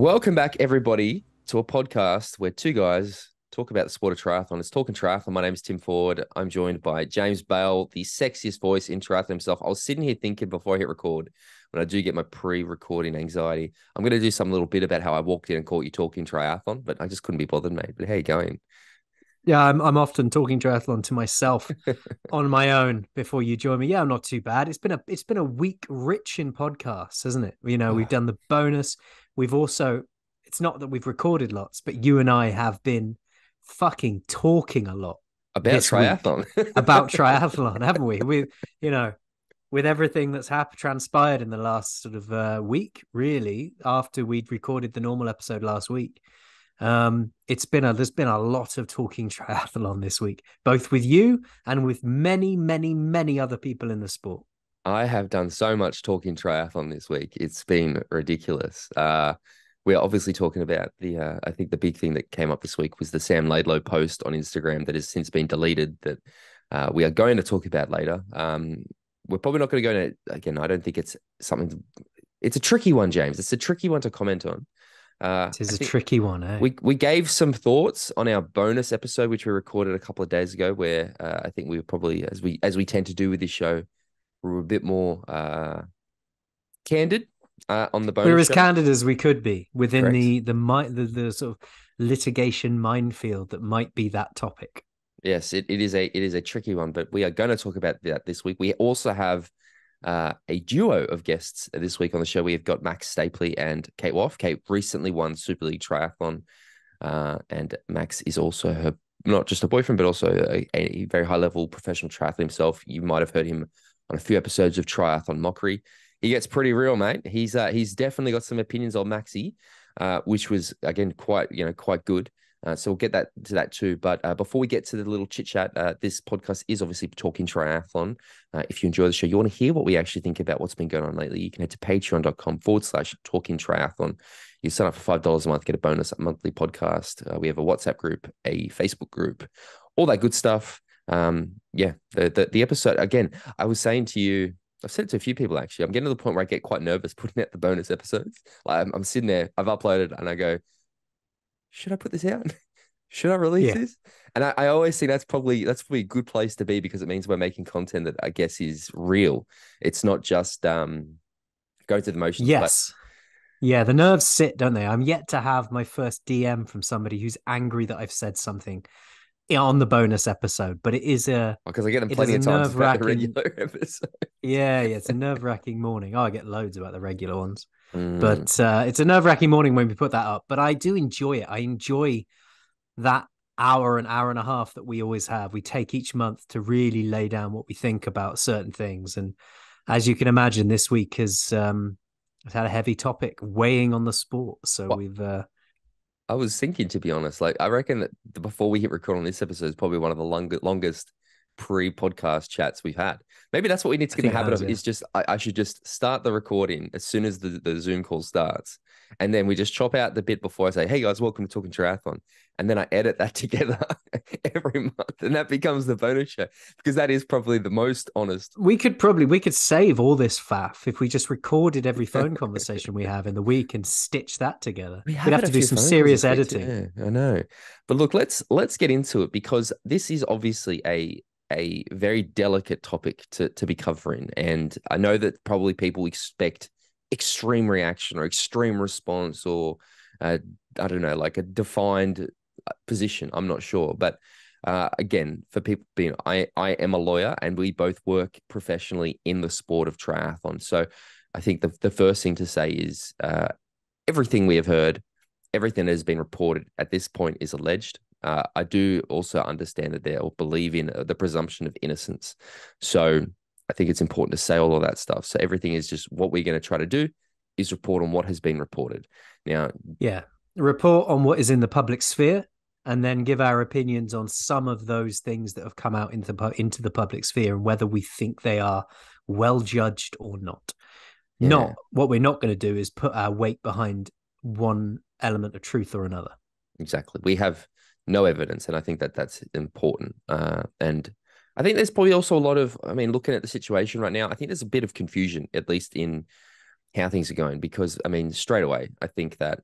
Welcome back, everybody, to a podcast where two guys talk about the sport of triathlon. It's Talking Triathlon. My name is Tim Ford. I'm joined by James Bale, the sexiest voice in triathlon himself. I was sitting here thinking before I hit record, when I do get my pre-recording anxiety, I'm going to do some little bit about how I walked in and caught you talking triathlon, but I just couldn't be bothered, mate. But how you going? Yeah, I'm I'm often talking triathlon to myself on my own before you join me. Yeah, I'm not too bad. It's been a it's been a week rich in podcasts, hasn't it? You know, ah. we've done the bonus. We've also it's not that we've recorded lots, but you and I have been fucking talking a lot About triathlon. about triathlon, haven't we? With you know, with everything that's happened transpired in the last sort of uh, week, really, after we'd recorded the normal episode last week. Um, it's been a there's been a lot of talking triathlon this week, both with you and with many, many, many other people in the sport. I have done so much talking triathlon this week. It's been ridiculous. Uh, we're obviously talking about the. Uh, I think the big thing that came up this week was the Sam Laidlow post on Instagram that has since been deleted. That uh, we are going to talk about later. Um, we're probably not going to go into again. I don't think it's something. It's a tricky one, James. It's a tricky one to comment on. Uh, It is I a think- tricky one, eh? we we gave some thoughts on our bonus episode, which we recorded a couple of days ago, where uh, I think we were probably as we as we tend to do with this show, we were a bit more uh, candid uh, on the bonus. We're as show. candid as we could be within Correct. the the, mi- the the sort of litigation minefield that might be that topic. Yes, it, it is a it is a tricky one, but we are going to talk about that this week. We also have uh, a duo of guests this week on the show. We have got Max Stapley and Kate Waugh. Kate recently won Super League Triathlon, uh, and Max is also her not just a boyfriend, but also a, a very high level professional triathlete himself. You might have heard him on a few episodes of Triathlon Mockery. He gets pretty real, mate. He's uh, he's definitely got some opinions on Maxi, uh, which was again quite you know quite good. Uh, so we'll get that to that too. But uh, before we get to the little chit chat, uh, this podcast is obviously talking triathlon. Uh, if you enjoy the show, you want to hear what we actually think about what's been going on lately, you can head to patreon.com forward slash talking triathlon. You sign up for $5 a month, get a bonus monthly podcast. Uh, we have a WhatsApp group, a Facebook group, all that good stuff. Um, yeah, the, the, the episode, again, I was saying to you, I've said it to a few people actually. I'm getting to the point where I get quite nervous putting out the bonus episodes. Like I'm, I'm sitting there, I've uploaded and I go, should I put this out? should I release Yeah. this? And I, I always think that's probably that's probably a good place to be because it means we're making content that I guess is real. It's not just um going through the motions. but- Yes. Yeah, the nerves sit, don't they? I'm yet to have my first DM from somebody who's angry that I've said something on the bonus episode, but it is a because I get them plenty of times about the regular episode. yeah, yeah, it's a nerve wracking morning. Oh, I get loads about the regular ones. Mm. but uh, it's a nerve wracking morning when we put that up. But I do enjoy it. I enjoy that hour, an hour and a half that we always have. We take each month to really lay down what we think about certain things. And as you can imagine, this week has um, had a heavy topic weighing on the sport. So What- we've uh, I was thinking, to be honest, like I reckon that before we hit record on this episode is probably one of the long, longest pre-podcast chats we've had. Maybe that's what we need to get in the habit has, of. yeah. Is just I, I should just start the recording as soon as the, the Zoom call starts, and then we just chop out the bit before I say, "Hey guys, welcome to Talking Triathlon," and then I edit that together every month, and that becomes the bonus show because that is probably the most honest. we could probably we could save all this faff if we just recorded every phone conversation we have in the week and stitch that together. We We'd have to do some serious editing. Yeah, I know. But look, let's let's get into it because this is obviously a a very delicate topic to to be covering, and I know that probably people expect extreme reaction or extreme response or uh, I don't know, like a defined uh, position. I'm not sure, but. Uh, again, for people being, I I am a lawyer, and we both work professionally in the sport of triathlon. So, I think the the first thing to say is uh, everything we have heard everything that has been reported at this point is alleged. Uh, I do also understand that they all believe in the presumption of innocence. So I think it's important to say all of that stuff. So everything is just what we're going to try to do is report on what has been reported. Now, Yeah. Report on what is in the public sphere and then give our opinions on some of those things that have come out into the, into the public sphere and whether we think they are well judged or not. Yeah. Not what we're not going to do is put our weight behind one element of truth or another. exactly, we have no evidence, and I think that that's important. Uh, and I think there's probably also a lot of, I mean, looking at the situation right now, I think there's a bit of confusion, at least in how things are going, because I mean, straight away, I think that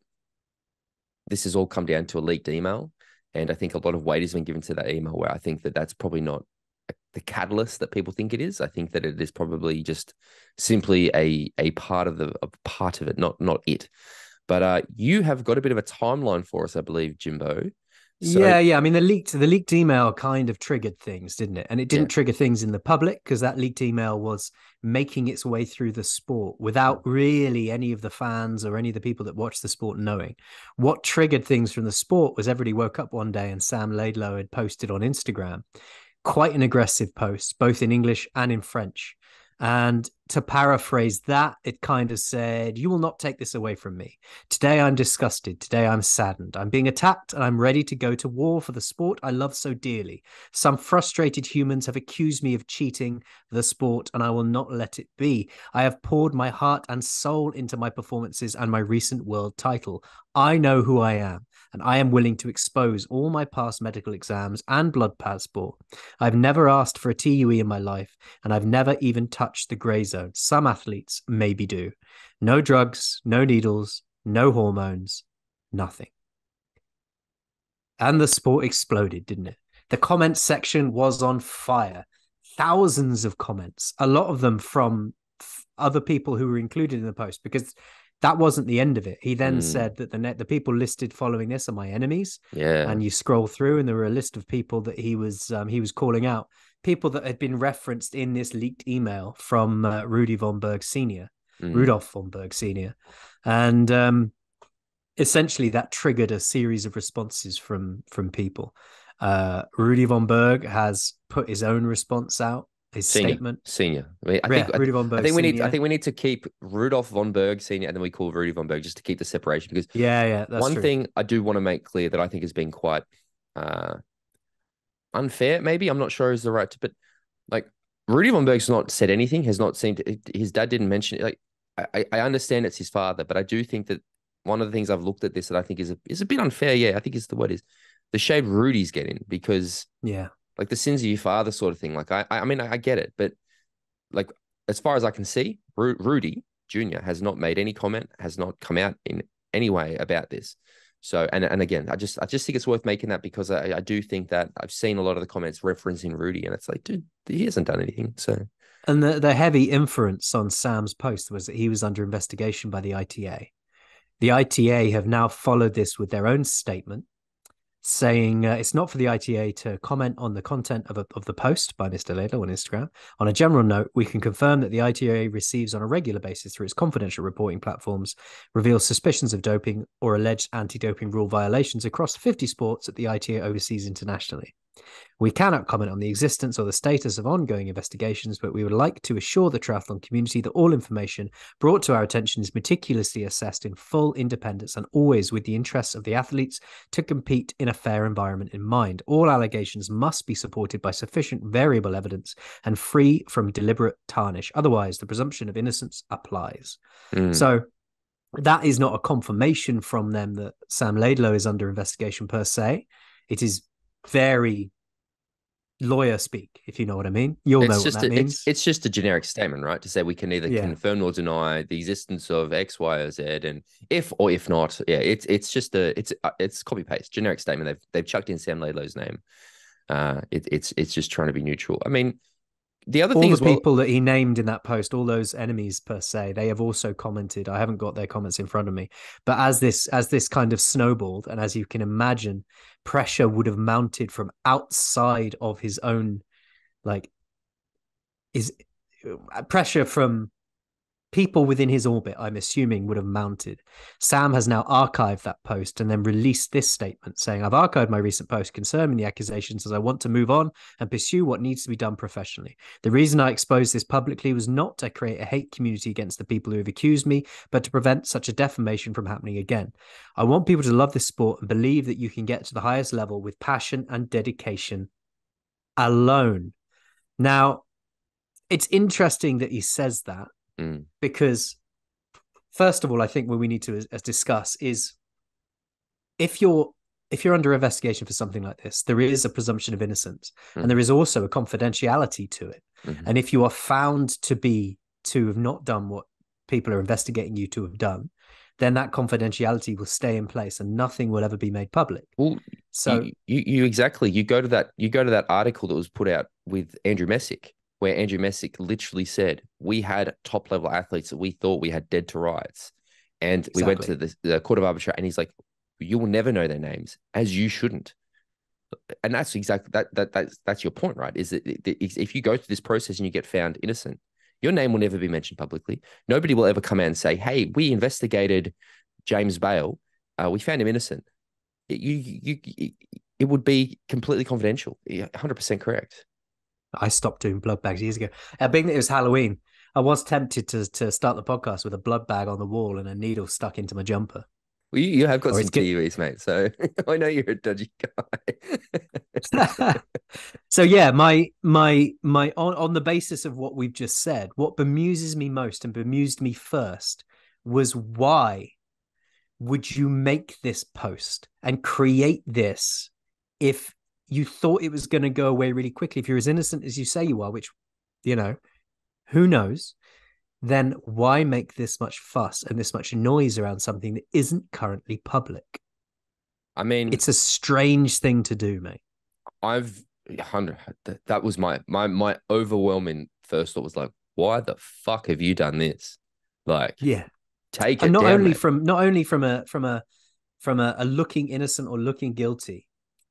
this has all come down to a leaked email, and I think a lot of weight has been given to that email. Where I think that that's probably not the catalyst that people think it is. I think that it is probably just simply a a part of the part of it, not not it. But uh, you have got a bit of a timeline for us, I believe, Jimbo. So, yeah, yeah. I mean, the leaked the leaked email kind of triggered things, didn't it? And it didn't yeah. trigger things in the public because that leaked email was making its way through the sport without really any of the fans or any of the people that watch the sport knowing. What triggered things from the sport was everybody woke up one day and Sam Laidlow had posted on Instagram quite an aggressive post, both in English and in French, and to paraphrase that, it kind of said, You will not take this away from me. Today I'm disgusted. Today I'm saddened. I'm being attacked and I'm ready to go to war for the sport I love so dearly. Some frustrated humans have accused me of cheating the sport and I will not let it be. I have poured my heart and soul into my performances and my recent world title. I know who I am and I am willing to expose all my past medical exams and blood passport. I've never asked for a TUE in my life, and I've never even touched the grey zone. Some athletes maybe do. No drugs, no needles, no hormones, nothing. And the sport exploded, didn't it? The comments section was on fire. Thousands of comments, a lot of them from other people who were included in the post because that wasn't the end of it. He then mm. said that the net the people listed following this are my enemies. Yeah. And you scroll through, and there were a list of people that he was um, he was calling out, people that had been referenced in this leaked email from uh, Rudy von Berg Senior, mm. Rudolf von Berg Senior, and um, essentially that triggered a series of responses from from people. Uh, Rudy von Berg has put his own response out his senior, statement. Senior. I, mean, I yeah, think, Rudy von Berg I think we need. I think we need to keep Rudolf von Berg senior, and then we call Rudy von Berg just to keep the separation. Because yeah, yeah. one true. thing I do want to make clear that I think has been quite uh, unfair. Maybe I'm not sure is the right, to, but like Rudy von Berg's not said anything. Has not seen his dad didn't mention it. Like I, I understand it's his father, but I do think that one of the things I've looked at this that I think is a, is a bit unfair. Yeah, I think is the word is the shade Rudy's getting because yeah like the sins of your father sort of thing. Like I, I mean, I get it, but like as far as I can see, Ru- Rudy Junior has not made any comment, has not come out in any way about this. So, and and again, I just I just think it's worth making that because I, I do think that I've seen a lot of the comments referencing Rudy, and it's like, dude, he hasn't done anything. So, and the the heavy inference on Sam's post was that he was under investigation by the ITA. The ITA have now followed this with their own statement saying uh, it's not for the ITA to comment on the content of, a, of the post by Mr. Laidlow on Instagram. On a general note, we can confirm that the ITA receives on a regular basis through its confidential reporting platforms reveals suspicions of doping or alleged anti-doping rule violations across 50 sports that the ITA oversees internationally. We cannot comment on the existence or the status of ongoing investigations, but we would like to assure the triathlon community that all information brought to our attention is meticulously assessed in full independence and always with the interests of the athletes to compete in a fair environment in mind. All allegations must be supported by sufficient variable evidence and free from deliberate tarnish. Otherwise, the presumption of innocence applies. Mm. So, that is not a confirmation from them that Sam Laidlow is under investigation per se. It is very lawyer speak, if you know what I mean. You'll it's know just what that a, means. It's, it's, just a generic statement, right? To say we can either yeah. confirm or deny the existence of X, Y, or Z, and if or if not, yeah, it's it's just a it's uh, it's copy paste generic statement. They've they've chucked in Sam Laidlow's name. Uh, it, it's it's just trying to be neutral. I mean, the other all thing the people that he named in that post, all those enemies per se, they have also commented. I haven't got their comments in front of me, but as this as this kind of snowballed, and as you can imagine, pressure would have mounted from outside of his own, like, is uh, pressure from people within his orbit, I'm assuming, would have mounted. Sam has now archived that post and then released this statement saying, I've archived my recent post concerning the accusations as I want to move on and pursue what needs to be done professionally. The reason I exposed this publicly was not to create a hate community against the people who have accused me, but to prevent such a defamation from happening again. I want people to love this sport and believe that you can get to the highest level with passion and dedication alone. Now, it's interesting that he says that mm. because first of all, I think what we need to as, discuss is if you're if you're under investigation for something like this, there is a presumption of innocence, mm. and there is also a confidentiality to it. Mm-hmm. And if you are found to be to have not done what people are investigating you to have done, then that confidentiality will stay in place and nothing will ever be made public. Well, So you, you, you exactly you go to that you go to that article that was put out with Andrew Messick, where Andrew Messick literally said we had top level athletes that we thought we had dead to rights, and we went to the, the court of arbitration, and he's like, you will never know their names, as you shouldn't. And that's exactly that that that's that's your point, right? Is that if you go through this process and you get found innocent, your name will never be mentioned publicly. Nobody will ever come out and say, "Hey, we investigated James Bale. Uh, we found him innocent." It, you, you, it would be completely confidential. Hundred percent correct. I stopped doing blood bags years ago. Uh, being that it was Halloween, I was tempted to to start the podcast with a blood bag on the wall and a needle stuck into my jumper. Well, you, you have got Or some good- mate. So I know you're a dodgy guy. so yeah, my my my on on the basis of what we've just said, what bemuses me most and bemused me first was why would you make this post and create this if you thought it was going to go away really quickly? If you're as innocent as you say you are, which you know, who knows? Then why make this much fuss and this much noise around something that isn't currently public? I mean, It's a strange thing to do, mate. I've hundred. That, was my my my overwhelming first thought was like, why the fuck have you done this? Like, Yeah. take it and not down, only mate. from not only from a from a from a, a looking innocent or looking guilty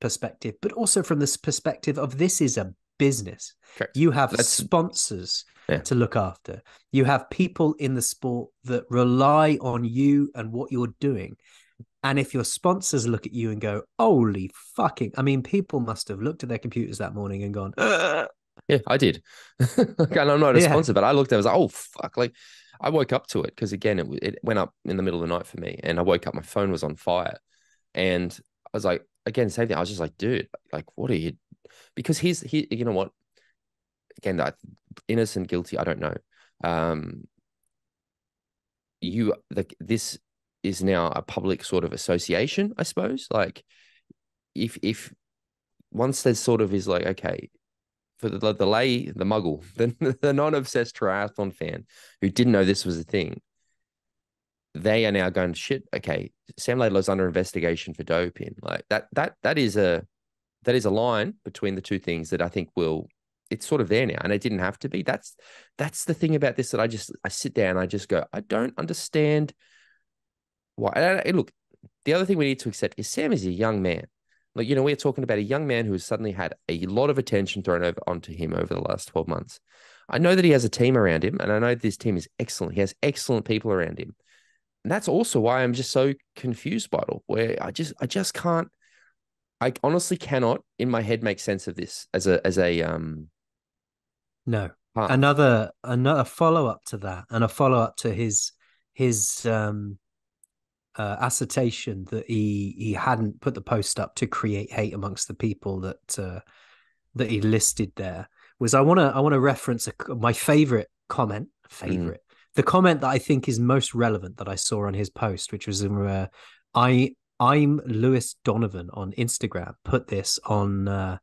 perspective but also from this perspective of this is a business Correct. you have That's- sponsors Yeah. to look after you have people in the sport that rely on you and what you're doing and if your sponsors look at you and go holy fucking i mean people must have looked at their computers that morning and gone "Ugh." Yeah, I did. and I'm not a Yeah. sponsor, but I looked at it, I was like, oh fuck. Like I woke up to it because again, it, it went up in the middle of the night for me. And I woke up, my phone was on fire. And I was like, again, same thing. I was just like, dude, like, what are you because he's he you know what? Again, that innocent, guilty, I don't know. Um you like this is now a public sort of association, I suppose. Like if if once there's sort of is like, okay, for the the lay, the muggle, the, the non-obsessed triathlon fan who didn't know this was a thing, they are now going to shit. Okay, Sam Laidlow's under investigation for doping. Like that that that is a that is a line between the two things that I think will. It's sort of there now, and it didn't have to be. That's that's the thing about this that I just I sit down, I just go, I don't understand why. And, look, the other thing we need to accept is Sam is a young man. Like, you know, we're talking about a young man who has suddenly had a lot of attention thrown over onto him over the last 12 months. I know that he has a team around him, and I know this team is excellent. He has excellent people around him. And that's also why I'm just so confused by it all, where I just I just can't I honestly cannot in my head make sense of this as a as a um no path. another another follow up to that and a follow up to his his um uh, assertion that he he hadn't put the post up to create hate amongst the people that uh, that he listed there was I want to I want to reference a, my favorite comment favorite the comment that I think is most relevant that I saw on his post which was uh, I I'm Lewis Donovan on Instagram put this on uh,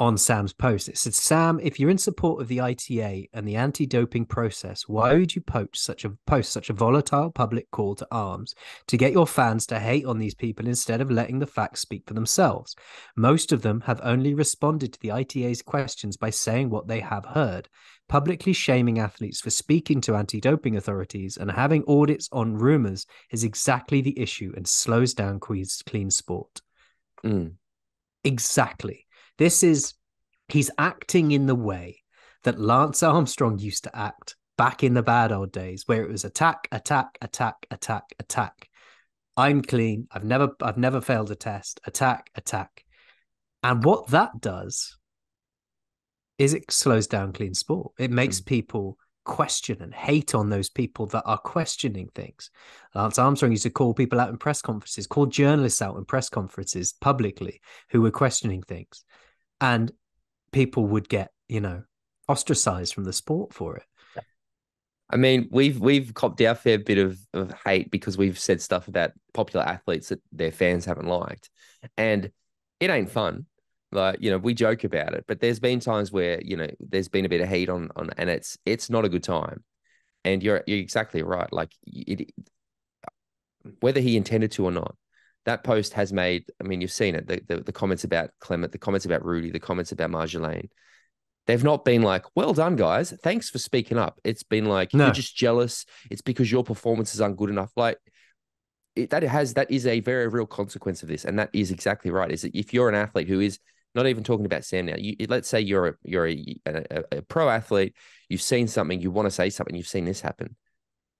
on Sam's post. It said, Sam, if you're in support of the ITA and the anti-doping process, why would you post such a post such a volatile public call to arms to get your fans to hate on these people instead of letting the facts speak for themselves? Most of them have only responded to the ITA's questions by saying what they have heard. Publicly shaming athletes for speaking to anti-doping authorities and having audits on rumors is exactly the issue and slows down Queen's clean sport. Mm. Exactly. This is he's acting in the way that Lance Armstrong used to act back in the bad old days, where it was attack, attack, attack, attack, attack. I'm clean. I've never I've never failed a test. Attack, attack. And what that does is it slows down clean sport. It makes mm. people question and hate on those people that are questioning things. Lance Armstrong used to call people out in press conferences, call journalists out in press conferences publicly who were questioning things. And people would get, you know, ostracized from the sport for it. I mean, we've we've copped our fair bit of, of hate because we've said stuff about popular athletes that their fans haven't liked. And it ain't fun. Like, you know, we joke about it, but there's been times where, you know, there's been a bit of heat on on and it's it's not a good time. And you're you're exactly right. Like it whether he intended to or not, that post has made. I mean, you've seen it. The, the, the comments about Clement, the comments about Rudy, the comments about Marjolaine. They've not been like, "Well done, guys. Thanks for speaking up." It's been like, No. "You're just jealous. It's because your performances aren't good enough." Like it, that has that is a very real consequence of this, and that is exactly right. Is that if you're an athlete who is not even talking about Sam now, you let's say you're a you're a, a, a pro athlete, you've seen something, you want to say something, you've seen this happen,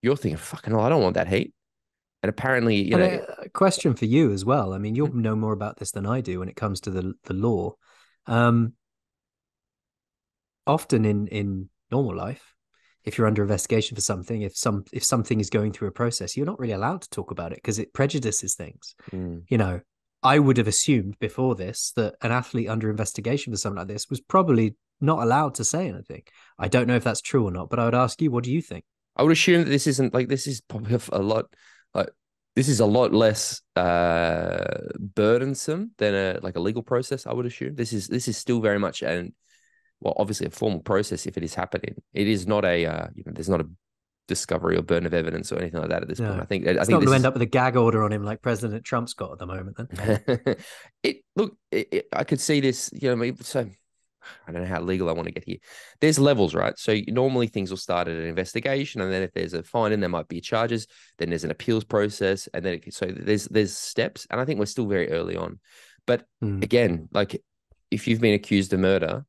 you're thinking, "Fucking, hell, I don't want that heat." And apparently, you And know, a, question for you as well. I mean, you'll Mm-hmm. know more about this than I do when it comes to the the law. Um, often in in normal life, if you're under investigation for something, if some if something is going through a process, you're not really allowed to talk about it because it prejudices things. mm, You know, I would have assumed before this that an athlete under investigation for something like this was probably not allowed to say anything. I don't know if that's true or not, but I would ask you, what do you think? I would assume that this isn't like this is probably a lot like this is a lot less uh burdensome than a like a legal process. I would assume this is this is still very much an well, obviously a formal process if it is happening. It is not a uh, you know there's not a discovery or burn of evidence or anything like that at this No. point. I think I It's think not going to end up with a gag order on him like President Trump's got at the moment. Then it look, it, it- I could see this. You know, I mean, so I don't know how legal I want to get here. There's levels, right? So normally things will start at an investigation, and then if there's a finding, there might be charges. Then there's an appeals process, and then it, so there's there's steps. And I think we're still very early on. But Hmm. again, like if you've been accused of murder.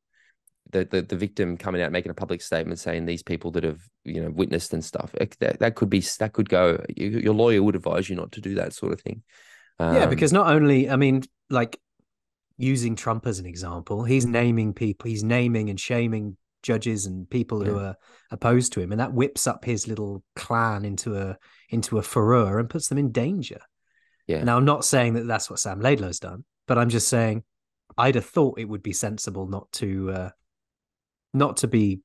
The, the, the victim coming out making a public statement saying these people that have you know witnessed and stuff it- that, that could be that could go you, your lawyer would advise you not to do that sort of thing yeah, Um, because not only, I mean, like using Trump as an example, he's naming people, he's naming and shaming judges and people who are opposed to him, and that whips up his little clan into a into a furor and puts them in danger. Yeah. Now, I'm not saying that that's what Sam Laidlow's done, but I'm just saying I'd have thought it would be sensible not to uh, not to be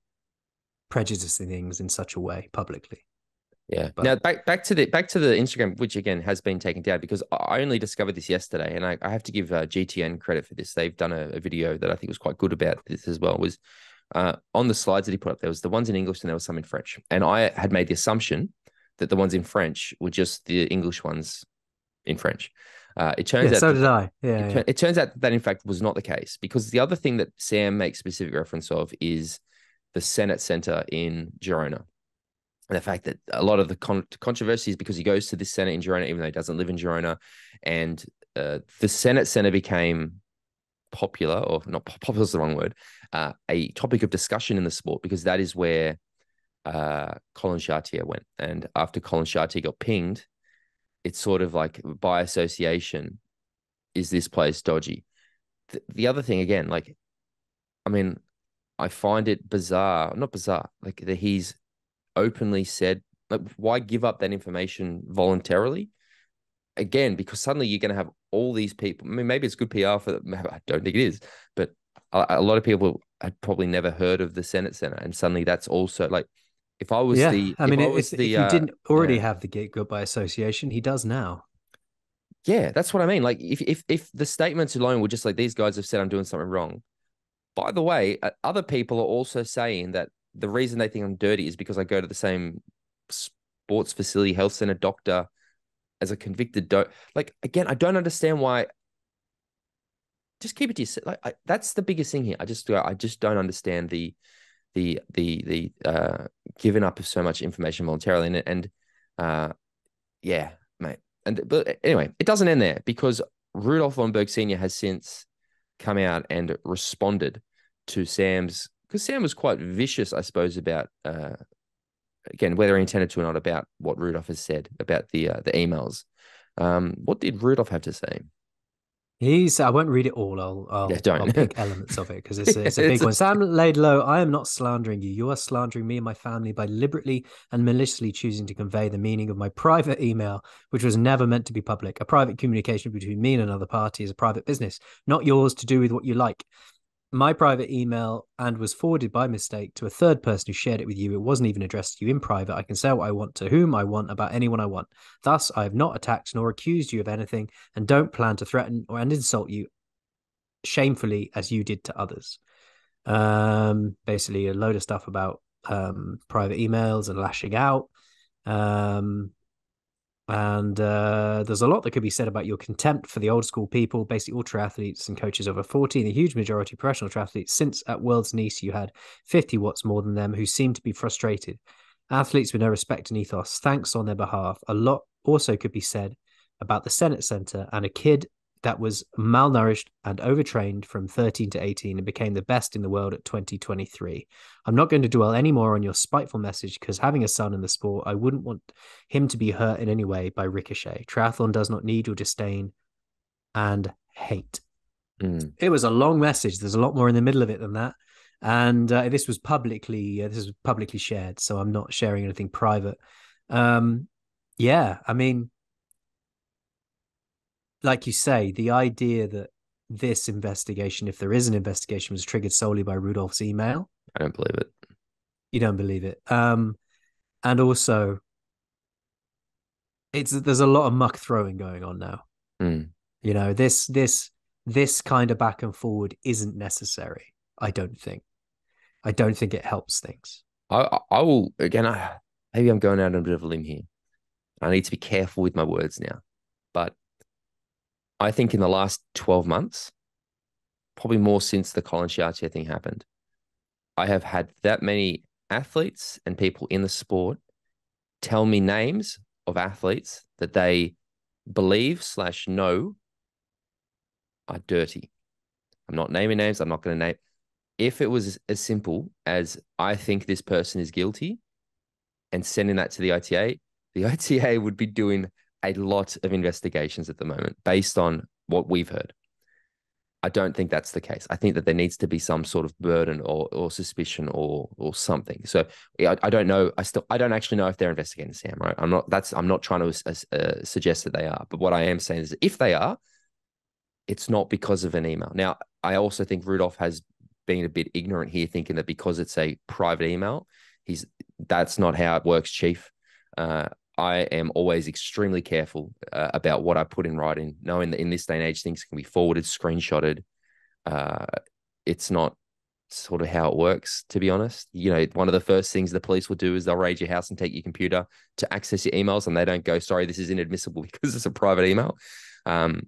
prejudicing things in such a way publicly. Yeah. But- now back back to the back to the Instagram, which again has been taken down because I only discovered this yesterday, and I, I have to give uh, GTN credit for this. They've done a, a video that I think was quite good about this as well. Was uh, on the slides that he put up, there was the ones in English and there was some in French, and I had made the assumption that the ones in French were just the English ones in French. Uh, it turns Yeah, out so that- did I. Yeah, it, yeah. it turns out that, that in fact was not the case because the other thing that Sam makes specific reference of is the Senate Center in Girona. And the fact that a lot of the con- controversy is because he goes to this Senate in Girona, even though he doesn't live in Girona. And uh, the Senate Center became popular, or not popular is the wrong word, uh, a topic of discussion in the sport because that is where uh, Colin Chartier went. And after Colin Chartier got pinged, it's sort of like by association, is this place dodgy? The, the other thing, again, like, I mean, I find it bizarre, not bizarre, like that he's openly said, like, why give up that information voluntarily? Again, because suddenly you're going to have all these people. I mean, maybe it's good PR for them. I don't think it is, but a, a lot of people had probably never heard of the Senate Center, and suddenly that's also like, if I was yeah, the, I mean, if I if, was if the, you uh, didn't already yeah. have the gateway by association, he does now. Yeah, that's what I mean. Like if if if the statements alone were just like these guys have said I'm doing something wrong. By the way, uh, other people are also saying that the reason they think I'm dirty is because I go to the same sports facility, health center, doctor as a convicted do Like again, I don't understand why. Just keep it to yourself. Like I, that's the biggest thing here. I just I just don't understand the the the the uh giving up of so much information voluntarily and and uh yeah, mate. And but anyway, it doesn't end there because Rudolf von Sr. has since come out and responded to Sam's because Sam was quite vicious, I suppose, about uh again whether he intended to or not about what Rudolph has said about the uh, the emails. Um, what did Rudolph have to say? He's. I won't read it all. I'll. I'll, Yeah. I'll pick elements of it because it's, a- it's a It's big a- one. Sam Laidlow, I am not slandering you. You are slandering me and my family by deliberately and maliciously choosing to convey the meaning of my private email, which was never meant to be public. A private communication between me and another party is a private business, not yours to do with what you like. My private email and was forwarded by mistake to a third person who shared it with you. It wasn't even addressed to you in private. I can say what I want to whom I want about anyone I want. Thus, I have not attacked nor accused you of anything and don't plan to threaten or and insult you shamefully as you did to others. Um, basically, a load of stuff about um, private emails and lashing out. Um, And uh, there's a lot that could be said about your contempt for the old school people, basically all triathletes and coaches over 40, and the huge majority of professional triathletes. Since at Worlds Nice, you had 50 watts more than them who seemed to be frustrated. Athletes with no respect and ethos, thanks on their behalf. A lot also could be said about the Senate Center and a kid that was malnourished and overtrained from 13 to 18 and became the best in the world at 2023. I'm not going to dwell any more on your spiteful message because having a son in the sport, I wouldn't want him to be hurt in any way by ricochet. Triathlon does not need your disdain and hate. Mm. It was a long message. There's a lot more in the middle of it than that. And uh, this was publicly uh, this was publicly shared, so I'm not sharing anything private. Um, yeah, I mean, like you say, the idea that this investigation, if there is an investigation, was triggered solely by Rudolph's email. I don't believe it. You don't believe it. Um, and also, it's there's a lot of muck throwing going on now. Mm. You know, this this this kind of back and forward isn't necessary. I don't think. I don't think it helps things. I I will again. I, maybe I'm going out on a bit of a limb here. I need to be careful with my words now, I think in the last 12 months, probably more since the Colin Chartier thing happened, I have had that many athletes and people in the sport tell me names of athletes that they believe slash know are dirty. I'm not naming names. I'm not going to name. If it was as simple as I think this person is guilty and sending that to the ITA, the ITA would be doing a lot of investigations at the moment based on what we've heard. I don't think that's the case. I think that there needs to be some sort of burden or or suspicion or or something. So I, I don't know. I still I don't actually know if they're investigating Sam. Right? I'm not. That's I'm not trying to uh, suggest that they are. But what I am saying is, if they are, it's not because of an email. Now I also think Rudolph has been a bit ignorant here, thinking that because it's a private email, he's that's not how it works, Chief. Uh, I am always extremely careful uh, about what I put in writing, knowing that in this day and age, things can be forwarded, screenshotted. Uh, it's not sort of how it works, to be honest. You know, one of the first things the police will do is they'll raid your house and take your computer to access your emails, and they don't go, sorry, this is inadmissible because it's a private email. Um,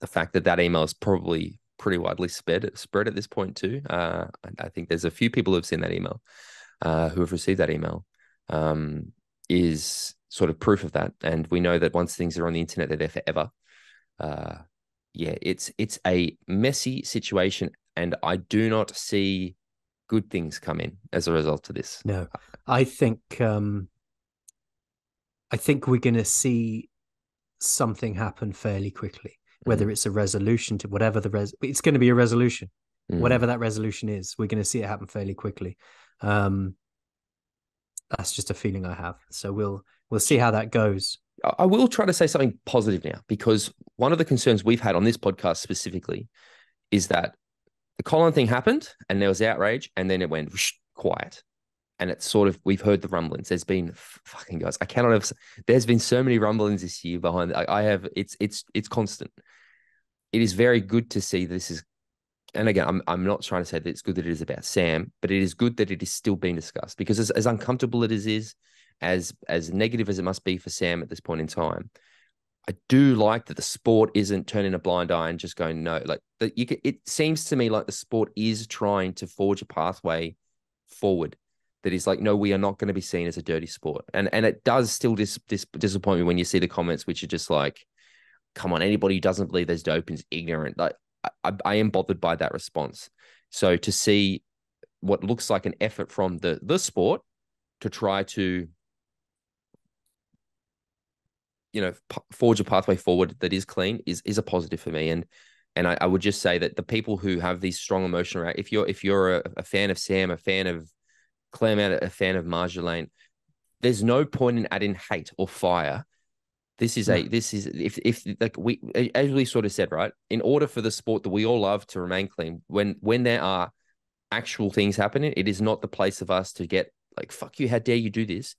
the fact that that email is probably pretty widely spread, spread at this point, too. Uh, I think there's a few people who have seen that email, uh, who have received that email. Um, is sort of proof of that. And we know that once things are on the internet, they're there forever. Uh, yeah, it's it's a messy situation, and I do not see good things come in as a result of this. No, I think um, I think we're going to see something happen fairly quickly. Whether mm. it's a resolution to whatever the res, it's going to be a resolution, mm. whatever that resolution is. We're going to see it happen fairly quickly. Um, that's just a feeling I have. So we'll we'll see how that goes. I will try to say something positive now because one of the concerns we've had on this podcast specifically is that the Colin thing happened and there was outrage and then it went whoosh, quiet. And it's sort of we've heard the rumblings. There's been fucking guys. I cannot have. There's been so many rumblings this year behind. I, I have. It's it's it's constant. It is very good to see this is and again, I'm I'm not trying to say that it's good that it is about Sam, but it is good that it is still being discussed because as, as uncomfortable it is, is as as negative as it must be for Sam at this point in time, I do like that the sport isn't turning a blind eye and just going no. Like that, you can, it seems to me like the sport is trying to forge a pathway forward that is like no, we are not going to be seen as a dirty sport, and and it does still dis, dis, disappoint me when you see the comments which are just like, come on, anybody who doesn't believe there's doping is ignorant. Like I, I am bothered by that response. So to see what looks like an effort from the the sport to try to you know forge a pathway forward that is clean is is a positive for me and and I, I would just say that the people who have these strong emotional if you're if you're a, a fan of Sam a fan of Clement a fan of Marjolaine there's no point in adding hate or fire this is a mm. this is if if like we as we sort of said right. In order for the sport that we all love to remain clean, when when there are actual things happening, it is not the place of us to get like fuck you. How dare you do this?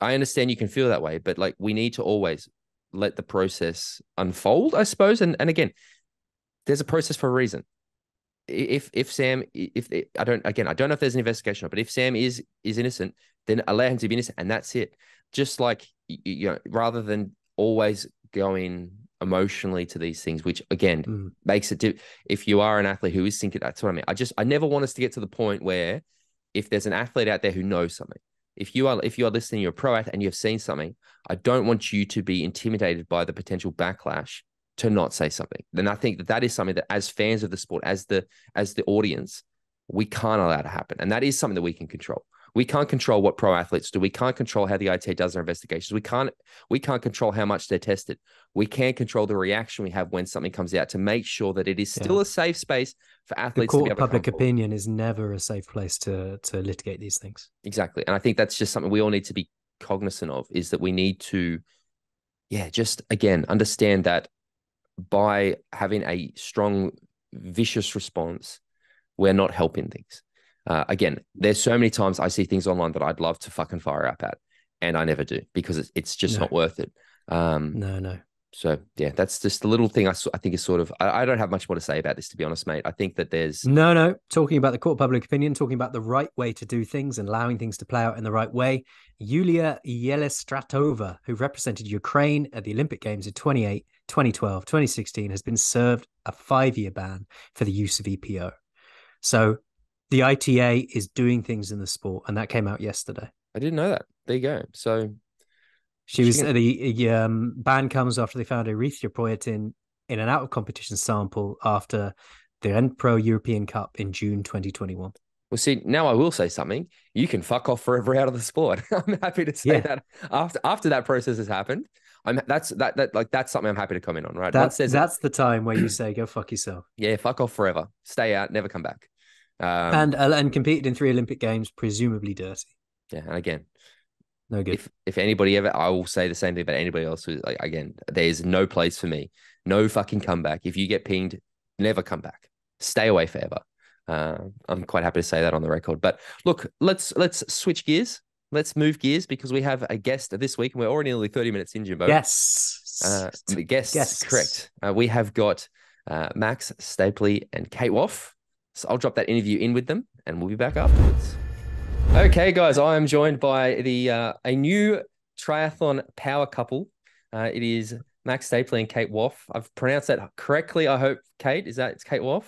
I understand you can feel that way, but like we need to always let the process unfold, I suppose. And and again, there's a process for a reason. If if Sam, if I don't again, I don't know if there's an investigation, but if Sam is is innocent, then allow him to be innocent, and that's it just like you know, rather than always going emotionally to these things, which again mm. makes it. Di- if you are an athlete who is thinking, that's what I mean. I just I never want us to get to the point where if there's an athlete out there who knows something, if you are if you are listening, you're a pro athlete and you've seen something, I don't want you to be intimidated by the potential backlash to not say something. Then I think that that is something that as fans of the sport, as the as the audience, we can't allow to happen, and that is something that we can control. We can't control what pro athletes do. We can't control how the ITA does their investigations. We can't we can't control how much they're tested. We can't control the reaction we have when something comes out to make sure that it is still yeah. a safe space for athletes. The court of public opinion is never a safe place to to litigate these things. Exactly, and I think that's just something we all need to be cognizant of. Is that we need to, yeah, just again understand that by having a strong, vicious response, we're not helping things. Uh, again, there's so many times I see things online that I'd love to fucking fire up at, and I never do because it's, it's just no. not worth it. Um, no, no. So yeah, that's just the little thing I, I think is sort of I, I, don't have much more to say about this to be honest, mate. I think that there's no no talking about the court public opinion, talking about the right way to do things and allowing things to play out in the right way. Yuliya Yelistratova, who represented Ukraine at the Olympic Games in 28, 2012, 2016, has been served a five-year ban for the use of EPO. So the ITA is doing things in the sport, and that came out yesterday. I didn't know that. There you go. So she was can... the um, ban comes after they found erythropoietin in an out of competition sample after the End Pro European Cup in June 2021. Well, see, now I will say something. You can fuck off forever out of the sport. I'm happy to say yeah. that after after that process has happened. I'm that's that that like that's something I'm happy to comment on. Right, that's that's it, the time where you say go fuck yourself. Yeah, fuck off forever. Stay out, never come back. Um, and uh, and competed in three Olympic games, presumably dirty. Yeah, and again, no good. If if anybody ever, I will say the same thing about anybody else. Who, like again, there's no place for me. No fucking comeback. If you get pinged, never come back. Stay away forever. Uh, I'm quite happy to say that on the record. But look, let's let's switch gears. Let's move gears because we have a guest this week, and we're already nearly 30 minutes in, Jimbo. Yes. Uh, guests, guests. correct. Uh, we have got uh, Max Stapley and Kate Waugh. So I'll drop that interview in with them and we'll be back afterwards. Okay, guys, I am joined by the uh, a new triathlon power couple. Uh, it is Max Stapley and Kate Waugh. I've pronounced that correctly. I hope, Kate. Is that it's Kate Waugh?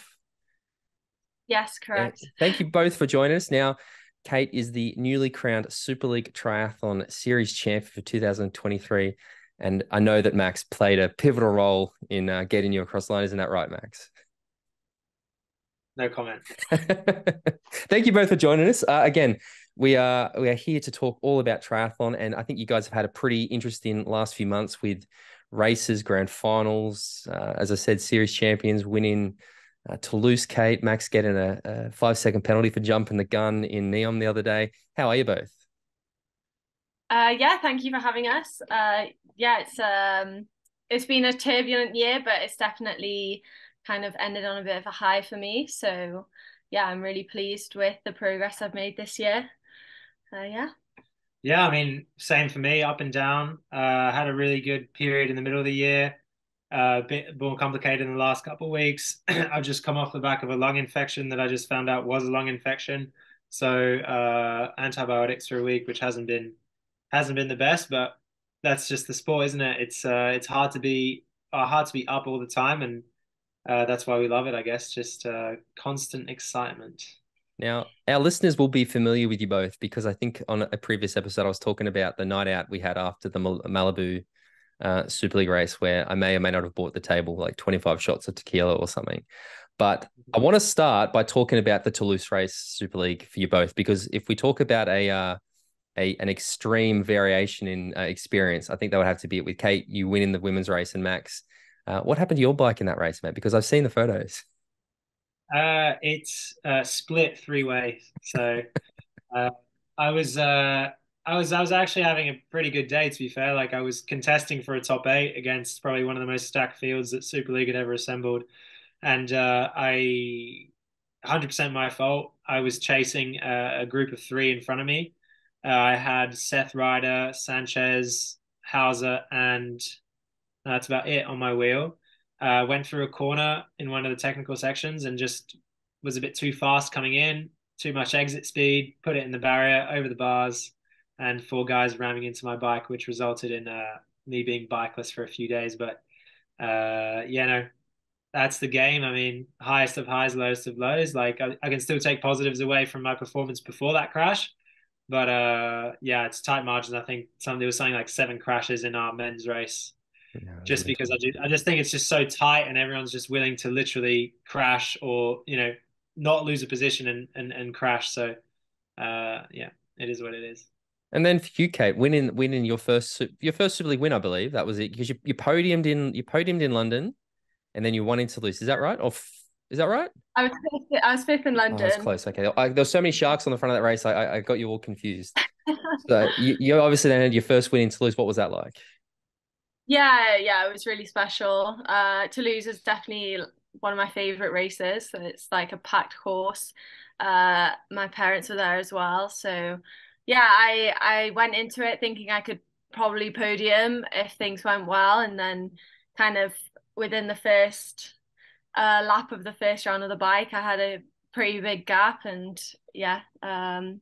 Yes, correct. Thank you both for joining us. Now, Kate is the newly crowned Super League Triathlon Series champion for 2023. And I know that Max played a pivotal role in uh, getting you across the line. Isn't that right, Max? No comment. Thank you both for joining us. Uh, again, we are we are here to talk all about triathlon, and I think you guys have had a pretty interesting last few months with races, grand finals. Uh, as I said, series champions winning. Uh, Toulouse, Kate, Max getting a, a, five second penalty for jumping the gun in Neom the other day. How are you both? Uh, yeah, thank you for having us. Uh, yeah, it's um, it's been a turbulent year, but it's definitely kind of ended on a bit of a high for me. So yeah, I'm really pleased with the progress I've made this year. Uh, yeah. Yeah, I mean, same for me, up and down. Uh, had a really good period in the middle of the year. Uh, a bit more complicated in the last couple of weeks. I've just come off the back of a lung infection that I just found out was a lung infection. So uh, antibiotics for a week, which hasn't been hasn't been the best, but that's just the sport, isn't it? It's uh, it's hard to be uh, hard to be up all the time, and uh, that's why we love it, I guess. Just uh, constant excitement. Now, our listeners will be familiar with you both because I think on a previous episode I was talking about the night out we had after the Malibu uh, Super League race, where I may or may not have bought the table like 25 shots of tequila or something. But I want to start by talking about the Toulouse race Super League for you both because if we talk about a uh, a an extreme variation in uh, experience, I think that would have to be it with Kate. You win in the women's race, and Max uh, what happened to your bike in that race, mate? Because I've seen the photos. Uh, it's uh, split three way. So uh, I was uh, I was I was actually having a pretty good day to be fair. Like I was contesting for a top eight against probably one of the most stacked fields that Super League had ever assembled, and I 100% my fault. I was chasing a, a, group of three in front of me. I had Seth Rider, Sanchez, Hauser, and that's about it on my wheel. Uh, went through a corner in one of the technical sections and just was a bit too fast coming in, too much exit speed, put it in the barrier over the bars. and four guys ramming into my bike, which resulted in uh, me being bikeless for a few days. But uh, yeah, no, that's the game. I mean, highest of highs, lowest of lows. Like I, I can still take positives away from my performance before that crash, but uh, yeah, it's tight margins. I think some there was something like seven crashes in our men's race. Yeah, just because I, do, I just think it's just so tight and everyone's just willing to literally crash or you know not lose a position and and, and crash. So uh, yeah, it is what it is. And then for you, Kate, winning winning your first your first Super League win, I believe that was it because you, you podiumed in you podiumed in London, and then you won in Toulouse. Is that right? Or f- is that right? I was fifth, I was fifth in London. Oh, that's close. Okay, I, there were so many sharks on the front of that race. I I got you all confused. so you, you obviously then had your first win in Toulouse. What was that like? Yeah, yeah, it was really special. Uh, Toulouse is definitely one of my favorite races. So it's like a packed course. Uh, my parents were there as well, so yeah, I I went into it thinking I could probably podium if things went well, and then kind of within the first uh, lap of the first round of the bike, I had a pretty big gap, and yeah, um,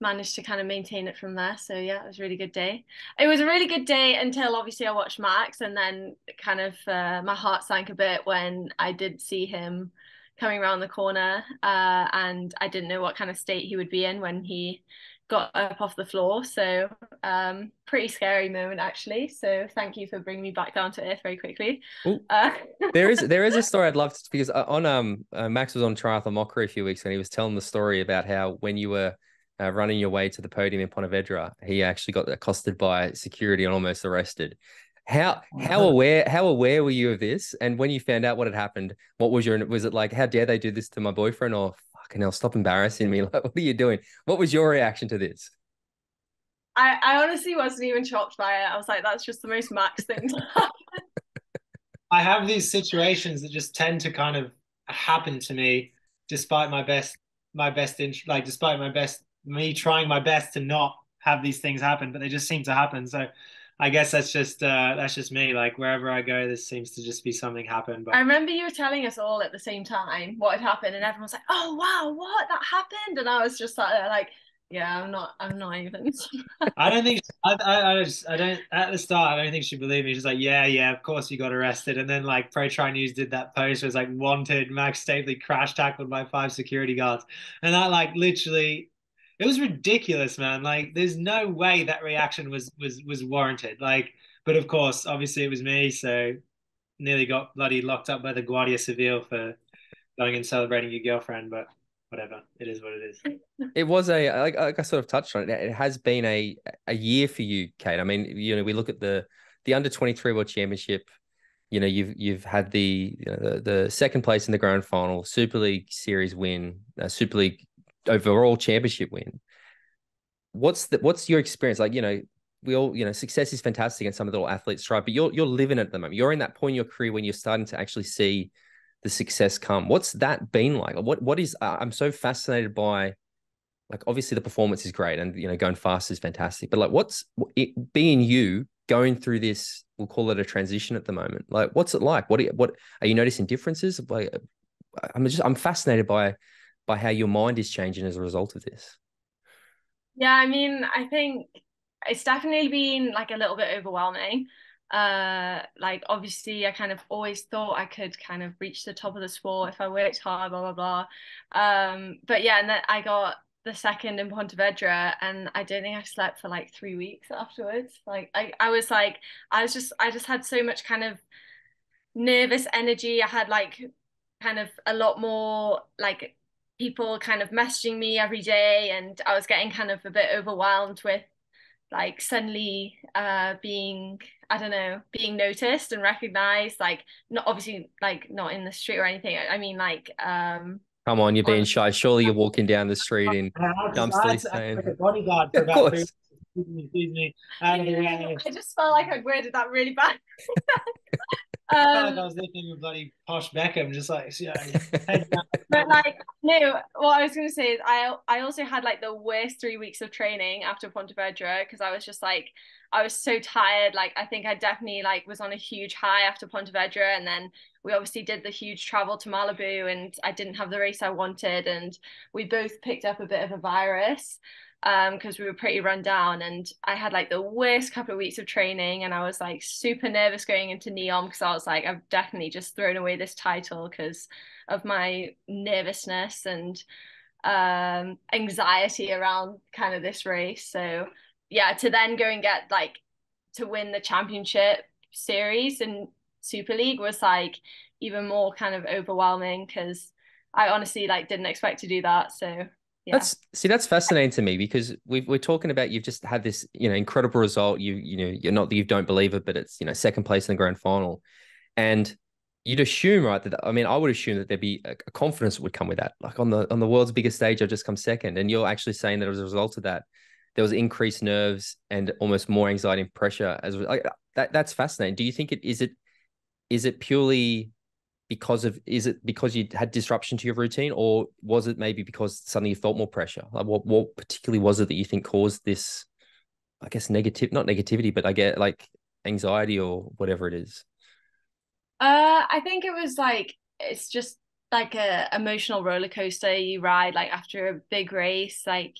managed to kind of maintain it from there. So yeah, it was a really good day. It was a really good day until obviously I watched Max, and then kind of uh, my heart sank a bit when I did see him coming around the corner, uh, and I didn't know what kind of state he would be in when he got up off the floor. So um, pretty scary moment actually. So thank you for bringing me back down to earth very quickly. Uh, there is there is a story I'd love to because uh, on um uh, Max was on Triathlon Mockery a few weeks ago and he was telling the story about how when you were uh, running your way to the podium in Pontevedra, he actually got accosted by security and almost arrested. How how aware how aware were you of this? And when you found out what had happened, what was your was it like? How dare they do this to my boyfriend? Or fucking hell, stop embarrassing me. Like, what are you doing? What was your reaction to this? I, I honestly wasn't even shocked by it. I was like, that's just the most max thing to happen. I have these situations that just tend to kind of happen to me despite my best my best in like despite my best me trying my best to not have these things happen, but they just seem to happen. So I guess that's just uh, that's just me. Like wherever I go, this seems to just be something happen. But I remember you were telling us all at the same time what had happened, and everyone was like, "Oh wow, what that happened?" And I was just like, like yeah, I'm not, I'm not even. I don't think I, I, I, just, I don't at the start. I don't think she believed me. She's like, yeah, yeah, of course you got arrested. And then like Pro Tri News did that post. Was like wanted Max Stapley crash tackled by five security guards, and that like literally it was ridiculous, man. Like, there's no way that reaction was was was warranted. Like, but of course, obviously, it was me, so nearly got bloody locked up by the Guardia Civil for going and celebrating your girlfriend. But whatever, it is what it is. It was a like, like I sort of touched on it. It has been a a year for you, Kate. I mean, you know, we look at the the under twenty three World Championship. You know, you've you've had the you know the, the second place in the grand final, Super League series win, uh, Super League overall championship win. What's the what's your experience like? You know, we all you know success is fantastic and some of the little athletes strive, but you're you're living at the moment. You're in that point in your career when you're starting to actually see the success come. What's that been like? What what is uh, I'm so fascinated by like obviously the performance is great and you know going fast is fantastic but like what's it being you going through this we'll call it a transition at the moment like what's it like what are you, what are you noticing differences like i'm just i'm fascinated by by how your mind is changing as a result of this? Yeah, I mean, I think it's definitely been like a little bit overwhelming. Uh, like obviously, I kind of always thought I could kind of reach the top of the sport if I worked hard, blah blah blah. Um, but yeah, and then I got the second in Pontevedra, and I don't think I slept for like three weeks afterwards. Like I, I was like, I was just, I just had so much kind of nervous energy. I had like kind of a lot more like people kind of messaging me every day and I was getting kind of a bit overwhelmed with like suddenly uh being I don't know being noticed and recognized like not obviously like not in the street or anything I, mean like um Come on, you're being shy. Surely you're walking down the street in dumpster saying bodyguard for about three excuse me, excuse me. I just felt like I worded that really bad. I felt like I um, was looking at bloody posh Beckham, just like yeah. but like no, what I was gonna say is I I also had like the worst three weeks of training after Pontevedra because I was just like I was so tired. Like I think I definitely like was on a huge high after Pontevedra, and then we obviously did the huge travel to Malibu and I didn't have the race I wanted and we both picked up a bit of a virus because um, we were pretty run down and I had like the worst couple of weeks of training and I was like super nervous going into Neom because I was like I've definitely just thrown away this title because of my nervousness and um, anxiety around kind of this race. So yeah to then go and get like to win the championship series and Super League was like even more kind of overwhelming because I honestly like didn't expect to do that so yeah. That's see, that's fascinating to me because we are talking about you've just had this, you know, incredible result. You, you know, you're not that you don't believe it, but it's you know second place in the grand final, and you'd assume, right? That I mean, I would assume that there'd be a, a confidence that would come with that. Like on the on the world's biggest stage, I've just come second, and you're actually saying that as a result of that, there was increased nerves and almost more anxiety and pressure. As like that, that's fascinating. Do you think it is it is it purely because of is it because you had disruption to your routine or was it maybe because suddenly you felt more pressure? Like what what particularly was it that you think caused this i guess negative not negativity but i get like anxiety or whatever it is? Uh i think it was like it's just like a emotional roller coaster you ride like after a big race like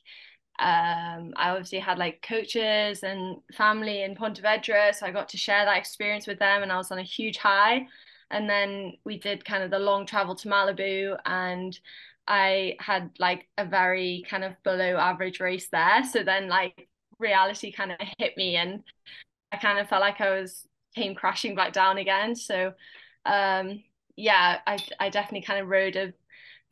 um i obviously had like coaches and family in pontevedra so i got to share that experience with them and i was on a huge high and then we did kind of the long travel to Malibu and I had like a very kind of below average race there. So then like reality kind of hit me and I kind of felt like I was came crashing back down again. So um yeah I I definitely kind of rode a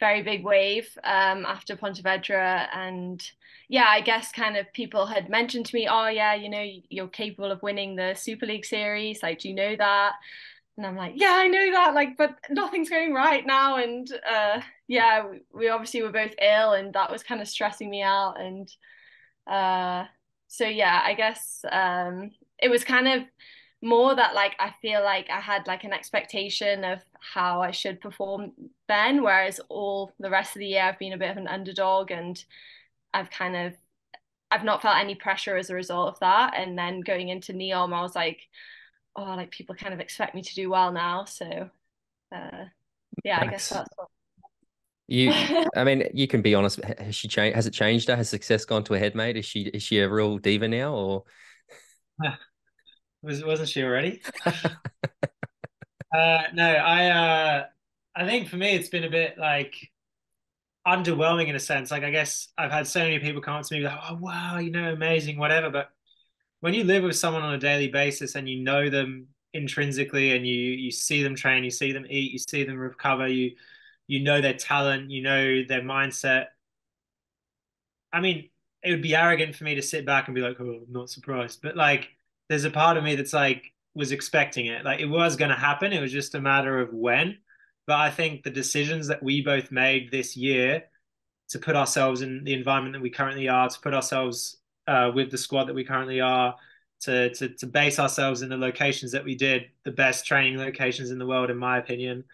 very big wave um after Pontevedra. And yeah I guess kind of people had mentioned to me oh yeah you know you're capable of winning the Super League series. Like do you know that and I'm like, yeah, I know that, like, but nothing's going right now. And uh, yeah, we, obviously were both ill, and that was kind of stressing me out. And uh, so yeah, I guess um, it was kind of more that like I feel like I had like an expectation of how I should perform then, whereas all the rest of the year I've been a bit of an underdog, and I've kind of I've not felt any pressure as a result of that. And then going into Neom, I was like oh, like people kind of expect me to do well now. So, uh, yeah, I guess that's what. You, I mean, you can be honest. Has she changed? Has it changed her? Has success gone to a head, mate? Is she is she a real diva now, or was wasn't she already? uh, no, I uh, I think for me it's been a bit like underwhelming in a sense. Like I guess I've had so many people come up to me like, "Oh wow, you know, amazing, whatever," but when you live with someone on a daily basis and you know them intrinsically and you you see them train, you see them eat, you see them recover, you you know their talent, you know their mindset. I mean, it would be arrogant for me to sit back and be like, "Oh, I'm not surprised," but like, there's a part of me that's like was expecting it. Like, it was going to happen. It was just a matter of when. But I think the decisions that we both made this year to put ourselves in the environment that we currently are, to put ourselves uh, with the squad that we currently are to, to to base ourselves in the locations that we did, the best training locations in the world, in my opinion,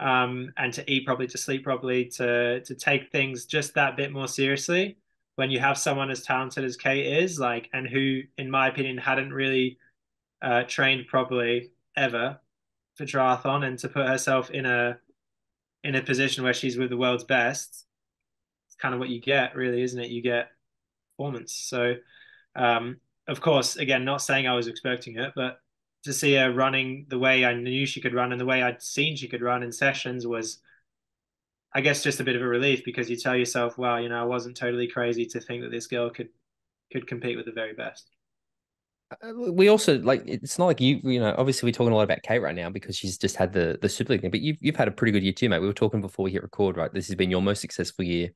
um, and to eat properly, to sleep properly, to to take things just that bit more seriously. When you have someone as talented as Kate is, like, and who, in my opinion, hadn't really uh, trained properly ever for triathlon, and to put herself in a in a position where she's with the world's best, it's kind of what you get, really, isn't it? You get performance. So, um, of course, again, not saying I was expecting it, but to see her running the way I knew she could run and the way I'd seen she could run in sessions was, I guess, just a bit of a relief because you tell yourself, "Wow, you know, I wasn't totally crazy to think that this girl could could compete with the very best." Uh, we also like it's not like you you know obviously we're talking a lot about Kate right now because she's just had the the Super League thing, but you've you've had a pretty good year too, mate. We were talking before we hit record, right? This has been your most successful year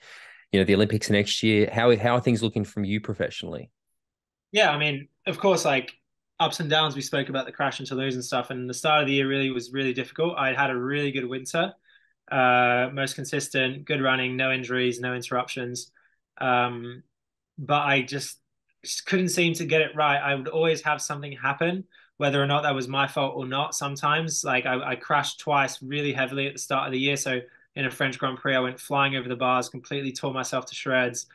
you know the Olympics next year. How how are things looking from you professionally? Yeah, I mean, of course, like ups and downs. We spoke about the crash and Toulouse and stuff, and the start of the year really was really difficult. I had a really good winter, uh, most consistent, good running, no injuries, no interruptions. Um, but I just, just couldn't seem to get it right. I would always have something happen, whether or not that was my fault or not. Sometimes, like I, I crashed twice really heavily at the start of the year, so in a French Grand Prix. I went flying over the bars, completely tore myself to shreds.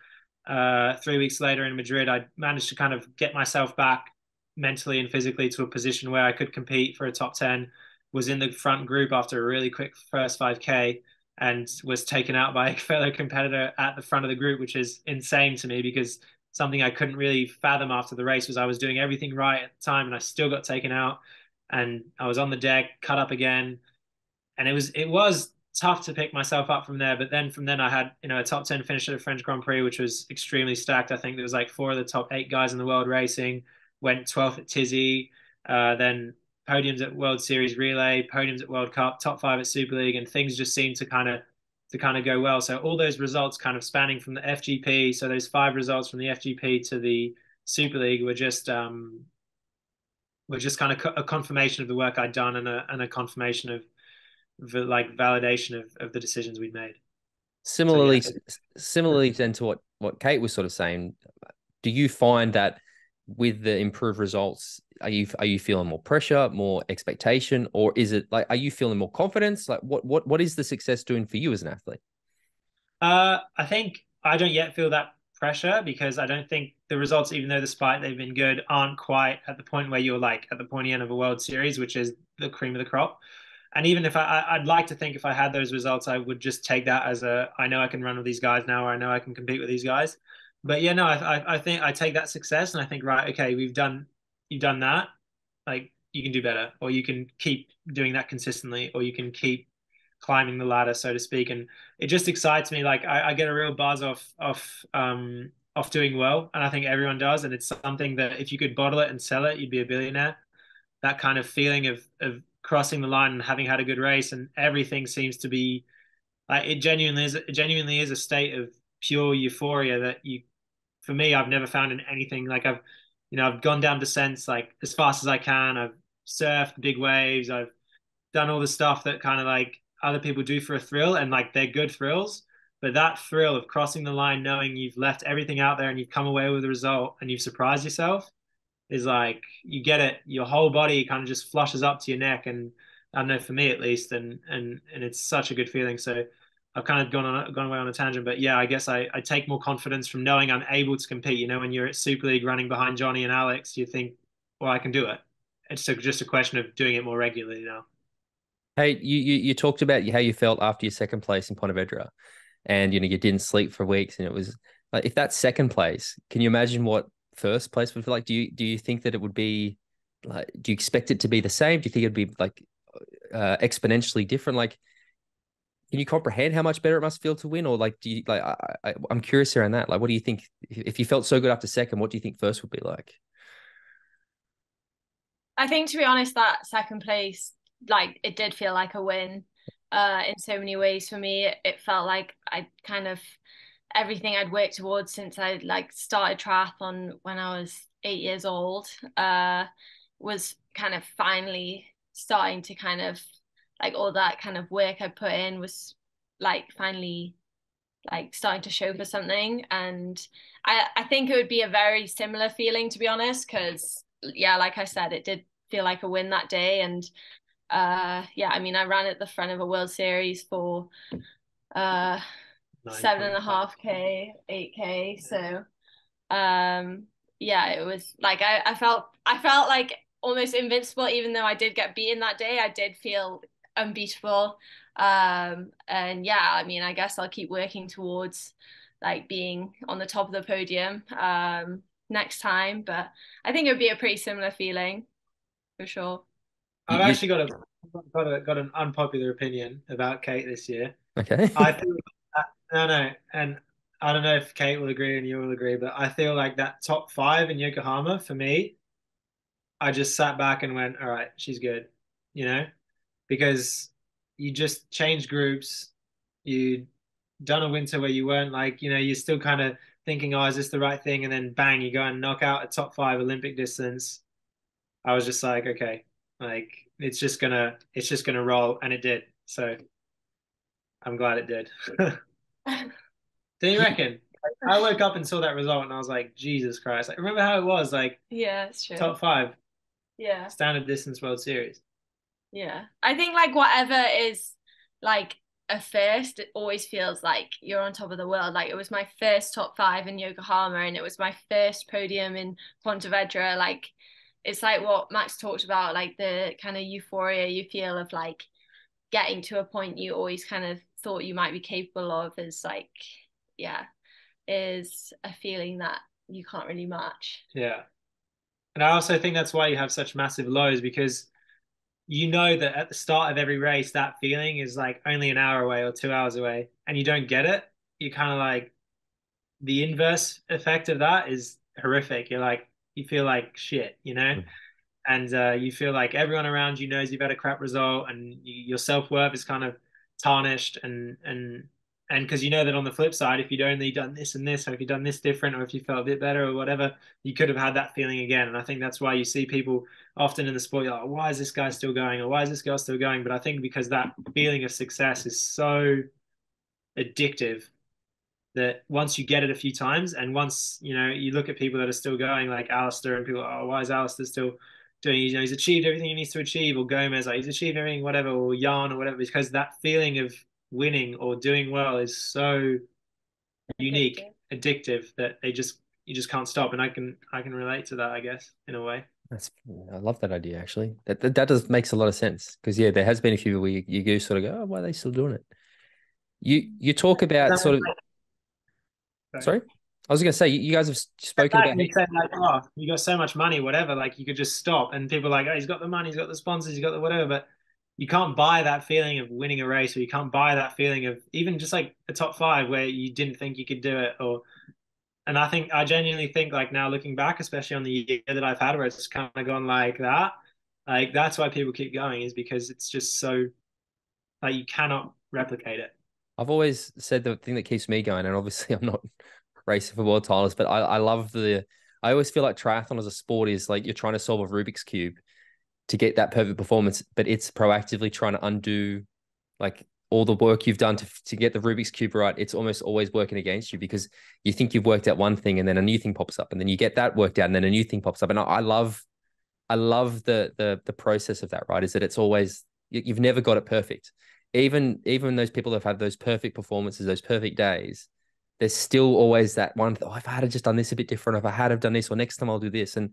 Uh, three weeks later in Madrid, I managed to kind of get myself back mentally and physically to a position where I could compete for a top 10. was in the front group after a really quick first 5K and was taken out by a fellow competitor at the front of the group, which is insane to me because something I couldn't really fathom after the race was I was doing everything right at the time and I still got taken out and I was on the deck, cut up again. And it was it was tough to pick myself up from there. But then from then I had, you know, a top 10 finish at the French Grand Prix, which was extremely stacked. I think there was like four of the top eight guys in the world racing, went 12th at Tizzy, uh, then podiums at World Series Relay, podiums at World Cup, top five at Super League, and things just seemed to kind of to kind of go well. So all those results kind of spanning from the FGP, so those five results from the FGP to the Super League were just um, were just kind of a confirmation of the work I'd done and a and a confirmation of like validation of, of the decisions we'd made. Similarly, so, yeah. similarly then to what what Kate was sort of saying, do you find that with the improved results, are you are you feeling more pressure, more expectation, or is it like are you feeling more confidence? Like what what what is the success doing for you as an athlete? Uh, I think I don't yet feel that pressure because I don't think the results, even though despite they've been good, aren't quite at the point where you're like at the pointy end of a World Series, which is the cream of the crop. And even if I, I'd like to think if I had those results, I would just take that as a I know I can run with these guys now, or I know I can compete with these guys but yeah, no, I, I think I take that success and I think right, okay, we've done you've done that, like you can do better, or you can keep doing that consistently, or you can keep climbing the ladder, so to speak. And it just excites me. Like I, I get a real buzz off off um off doing well, and I think everyone does. And it's something that if you could bottle it and sell it, you'd be a billionaire. That kind of feeling of of crossing the line and having had a good race, and everything seems to be like it genuinely is. It genuinely is a state of pure euphoria that you for me, I've never found in anything like I've, you know, I've gone down descents like as fast as I can. I've surfed big waves. I've done all the stuff that kind of like other people do for a thrill, and like they're good thrills. But that thrill of crossing the line, knowing you've left everything out there and you've come away with a result and you've surprised yourself, is like you get it. Your whole body kind of just flushes up to your neck, and I don't know for me at least, and and and it's such a good feeling. So I've kind of gone on gone away on a tangent, but yeah, I guess I, I take more confidence from knowing I'm able to compete. You know, when you're at Super League running behind Jonny and Alex, you think, well, I can do it. It's just a question of doing it more regularly now. Hey, you, you you talked about how you felt after your second place in Pontevedra, and you know you didn't sleep for weeks, and it was like if that's second place, can you imagine what first place feel like? Do you do you think that it would be like? Do you expect it to be the same? Do you think it'd be like uh, exponentially different? Like can you comprehend how much better it must feel to win or like do you like I, I i'm curious around that like what do you think if you felt so good after second what do you think first would be like i think to be honest that second place like it did feel like a win uh in so many ways for me it felt like i kind of everything i'd worked towards since i like started triathlon when i was eight years old uh was kind of finally starting to kind of like all that kind of work I put in was like finally like starting to show for something. And I I think it would be a very similar feeling to be honest because yeah like I said it did feel like a win that day. And uh yeah I mean I ran at the front of a World Series for uh seven and a half k eight k so um yeah it was like I, I felt I felt like almost invincible even though I did get beaten that day I did feel unbeatable. Um, and yeah, I mean, I guess I'll keep working towards like being on the top of the podium um, next time. But I think it would be a pretty similar feeling for sure. I've actually got a got a got an unpopular opinion about Kate this year. Okay. I feel no no, and I don't know if Kate will agree and you will agree, but I feel like that top five in Yokohama for me, I just sat back and went, all right, she's good, you know because you just changed groups. You done a winter where you weren't like, you know, you're still kind of thinking, oh, is this the right thing? And then bang, you go and knock out a top five Olympic distance. I was just like, okay, like it's just gonna, it's just gonna roll, and it did. So I'm glad it did. do you reckon? I woke up and saw that result, and I was like, Jesus Christ! Like, remember how it was? Like, yeah, it's true. Top five. Yeah. Standard distance World Series. Yeah. I think like whatever is like a first, it always feels like you're on top of the world. Like it was my first top five in Yokohama and it was my first podium in Pontevedra. Like it's like what Max talked about, like the kind of euphoria you feel of like getting to a point you always kind of thought you might be capable of is like, yeah, is a feeling that you can't really match. Yeah. And I also think that's why you have such massive lows because you know that at the start of every race, that feeling is like only an hour away or two hours away, and you don't get it. You kind of like the inverse effect of that is horrific. You're like, you feel like shit, you know? Mm. And uh, you feel like everyone around you knows you've had a crap result, and you, your self worth is kind of tarnished, and and and because you know that on the flip side, if you'd only done this and this, or if you'd done this different, or if you felt a bit better or whatever, you could have had that feeling again. And I think that's why you see people often in the sport, like, why is this guy still going? Or why is this girl still going? But I think because that feeling of success is so addictive that once you get it a few times, and once, you know, you look at people that are still going, like Alistair, and people, oh, why is Alistair still doing, you know, he's achieved everything he needs to achieve, or Gomez, like he's achieved everything, whatever, or Jan or whatever, because that feeling of winning or doing well is so unique, addictive that they just you just can't stop. And I can I can relate to that, I guess, in a way. That's I love that idea actually. That that, that does makes a lot of sense because yeah, there has been a few where you, you go sort of go, oh, why are they still doing it? You you talk about sort of. Sorry. Sorry? I was gonna say you guys have spoken about. You like, oh, you got so much money, whatever. Like you could just stop, and people are like, oh, he's got the money, he's got the sponsors, he's got the whatever. But you can't buy that feeling of winning a race or you can't buy that feeling of even just like a top five where you didn't think you could do it or and I think I genuinely think like now looking back, especially on the year that I've had where it's kind of gone like that, like that's why people keep going is because it's just so like you cannot replicate it. I've always said the thing that keeps me going, and obviously I'm not racing for world titles, but I, I love the I always feel like triathlon as a sport is like you're trying to solve a Rubik's cube to get that perfect performance, but it's proactively trying to undo like all the work you've done to, to get the Rubik's Cube right. It's almost always working against you because you think you've worked out one thing and then a new thing pops up and then you get that worked out and then a new thing pops up. And I, I love, I love the, the, the process of that, right? Is that it's always, you've never got it perfect. Even, even those people that have had those perfect performances, those perfect days, there's still always that one. Oh, if I had just done this a bit different, if I had have done this, or next time I'll do this. And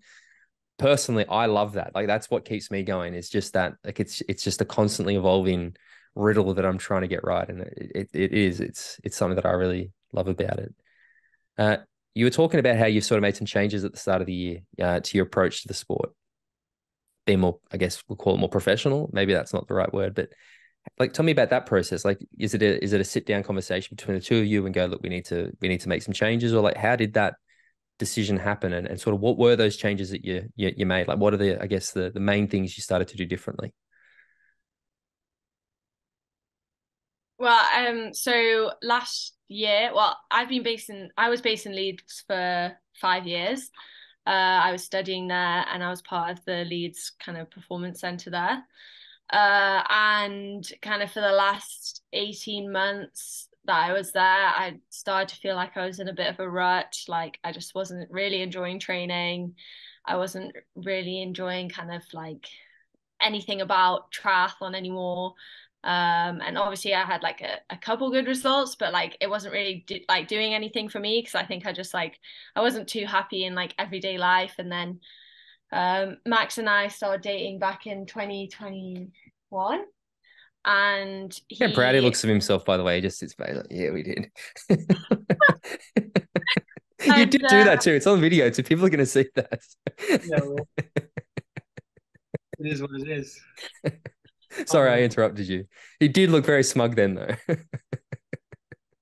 personally, I love that. Like that's what keeps me going. Is just that like it's it's just a constantly evolving riddle that I'm trying to get right, and it it, it is it's it's something that I really love about it. Uh, you were talking about how you've sort of made some changes at the start of the year uh, to your approach to the sport, being more, I guess we'll call it more professional. Maybe that's not the right word, but like tell me about that process. Like, is it a is it a sit down conversation between the two of you and go, look, we need to we need to make some changes, or like how did that decision happen and, and sort of what were those changes that you, you you made? Like what are the i guess the the main things you started to do differently? Well um so last year well i've been based in i was based in leeds for five years. Uh, i was studying there and i was part of the leeds kind of performance center there uh, and kind of for the last 18 months that I was there, I started to feel like I was in a bit of a rut. Like I just wasn't really enjoying training. I wasn't really enjoying kind of like anything about triathlon anymore. Um, and obviously I had like a, a couple good results, but like it wasn't really do, like doing anything for me because I think I just like I wasn't too happy in like everyday life. And then um, Max and I started dating back in 2021 and he... yeah, Brady looks of himself. By the way, he just sits back like, yeah, we did. you and, did do uh, that too. It's on video, so people are going to see that. yeah, well, it is what it is. Sorry, um, I interrupted you. He did look very smug then, though.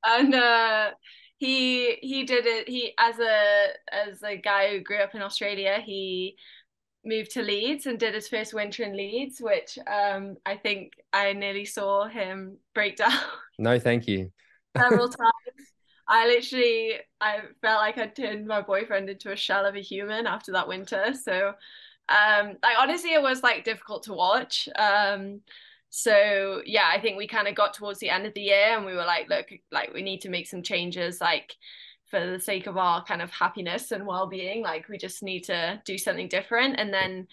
and uh, he he did it. He as a as a guy who grew up in Australia, he moved to Leeds and did his first winter in Leeds, which um, I think I nearly saw him break down. No, thank you. several times. I literally I felt like I turned my boyfriend into a shell of a human after that winter. So um like honestly it was like difficult to watch. Um so yeah, I think we kind of got towards the end of the year and we were like, look, like we need to make some changes. Like for the sake of our kind of happiness and well-being like we just need to do something different and then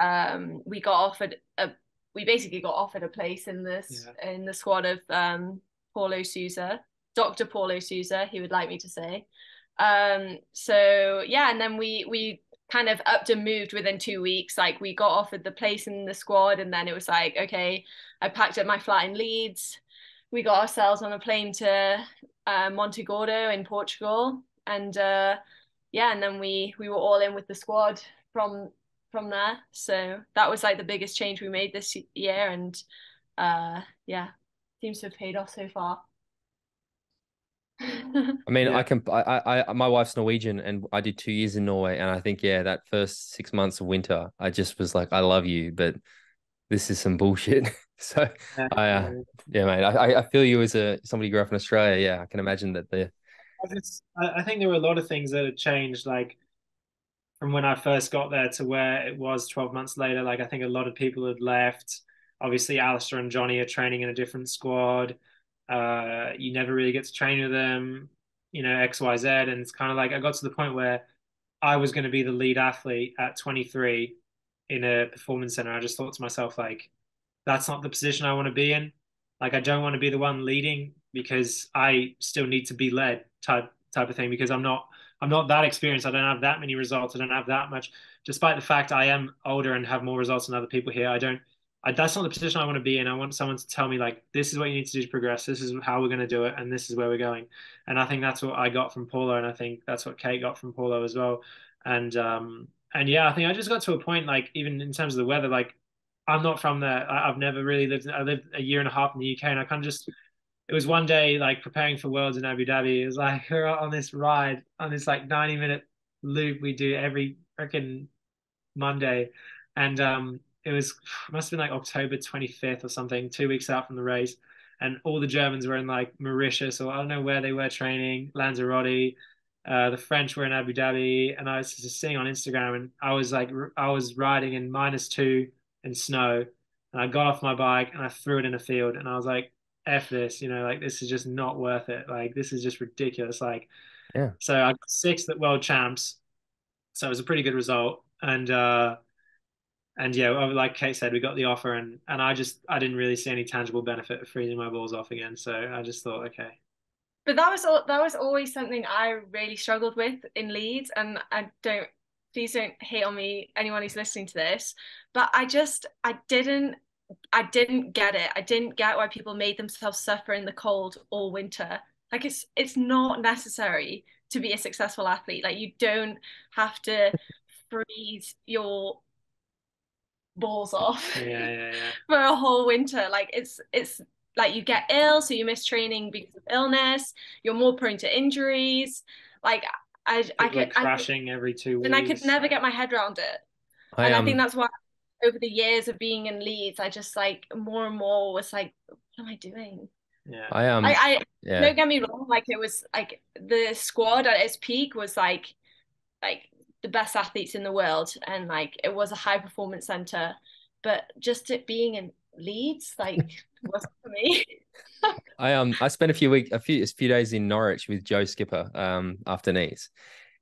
um, we got offered a we basically got offered a place in this yeah. in the squad of um, Paulo Souza Dr. Paulo Souza he would like me to say um, so yeah and then we we kind of upped and moved within two weeks. Like we got offered the place in the squad, and then it was like, okay, I packed up my flat in Leeds. We got ourselves on a plane to uh, Monte Gordo in Portugal, and uh, yeah, and then we we were all in with the squad from from there. So that was like the biggest change we made this year, and uh, yeah, seems to have paid off so far. I mean, yeah. I can. I, I, my wife's Norwegian, and I did two years in Norway, and I think, yeah, that first six months of winter, I just was like, I love you, but this is some bullshit. so, I, uh, yeah, mate, I, I feel you as a somebody who grew up in Australia. Yeah, I can imagine that the. I think there were a lot of things that had changed, like from when I first got there to where it was 12 months later. Like, I think a lot of people had left. Obviously, Alistair and Jonny are training in a different squad. Uh, you never really get to train with them, you know, X, Y, Z. And it's kind of like I got to the point where I was going to be the lead athlete at 23 in a performance center. I just thought to myself, like, that's not the position I want to be in. Like, I don't want to be the one leading because I still need to be led type type of thing because I'm not I'm not that experienced. I don't have that many results. I don't have that much. Despite the fact I am older and have more results than other people here, I don't I, that's not the position I want to be in. I want someone to tell me like, this is what you need to do to progress. This is how we're going to do it, and this is where we're going. And I think that's what I got from Paulo, and I think that's what Kate got from Paulo as well. And um, and yeah, I think I just got to a point like even in terms of the weather, like I'm not from there. I, have never really lived. I lived a year and a half in the UK, and I kind of just it was one day like preparing for Worlds in Abu Dhabi. It was like we're on this ride on this like 90 minute loop we do every freaking Monday, and um it was must have been like October 25th or something, two weeks out from the race. And all the Germans were in like Mauritius or I don't know where they were training, Lanzarote. Uh, the French were in Abu Dhabi, and I was just seeing on Instagram, and I was like, I was riding in minus two and snow, and I got off my bike and I threw it in a field, and I was like, "F this," you know, like this is just not worth it. Like this is just ridiculous. Like, yeah. So I got sixth at World Champs, so it was a pretty good result, and uh, and yeah, like Kate said, we got the offer, and and I just I didn't really see any tangible benefit of freezing my balls off again. So I just thought, okay. But that was that was always something I really struggled with in Leeds, and I don't please don't hate on me anyone who's listening to this, but I just I didn't I didn't get it. I didn't get why people made themselves suffer in the cold all winter. Like it's it's not necessary to be a successful athlete. Like you don't have to freeze your balls off yeah, yeah, yeah. for a whole winter. Like it's it's like you get ill, so you miss training because of illness. You're more prone to injuries. Like I, I could crashing I every every two weeks, and I could never get my head around it. I, and um... I think that's why over the years of being in Leeds, I just like more and more was like, what am I doing? Yeah, I am. Um, I, I yeah. don't get me wrong. Like it was like the squad at its peak was like, like the best athletes in the world and like it was a high performance center but just it being in Leeds like wasn't for me. I um I spent a few weeks a few a few days in Norwich with Joe Skipper um after Nice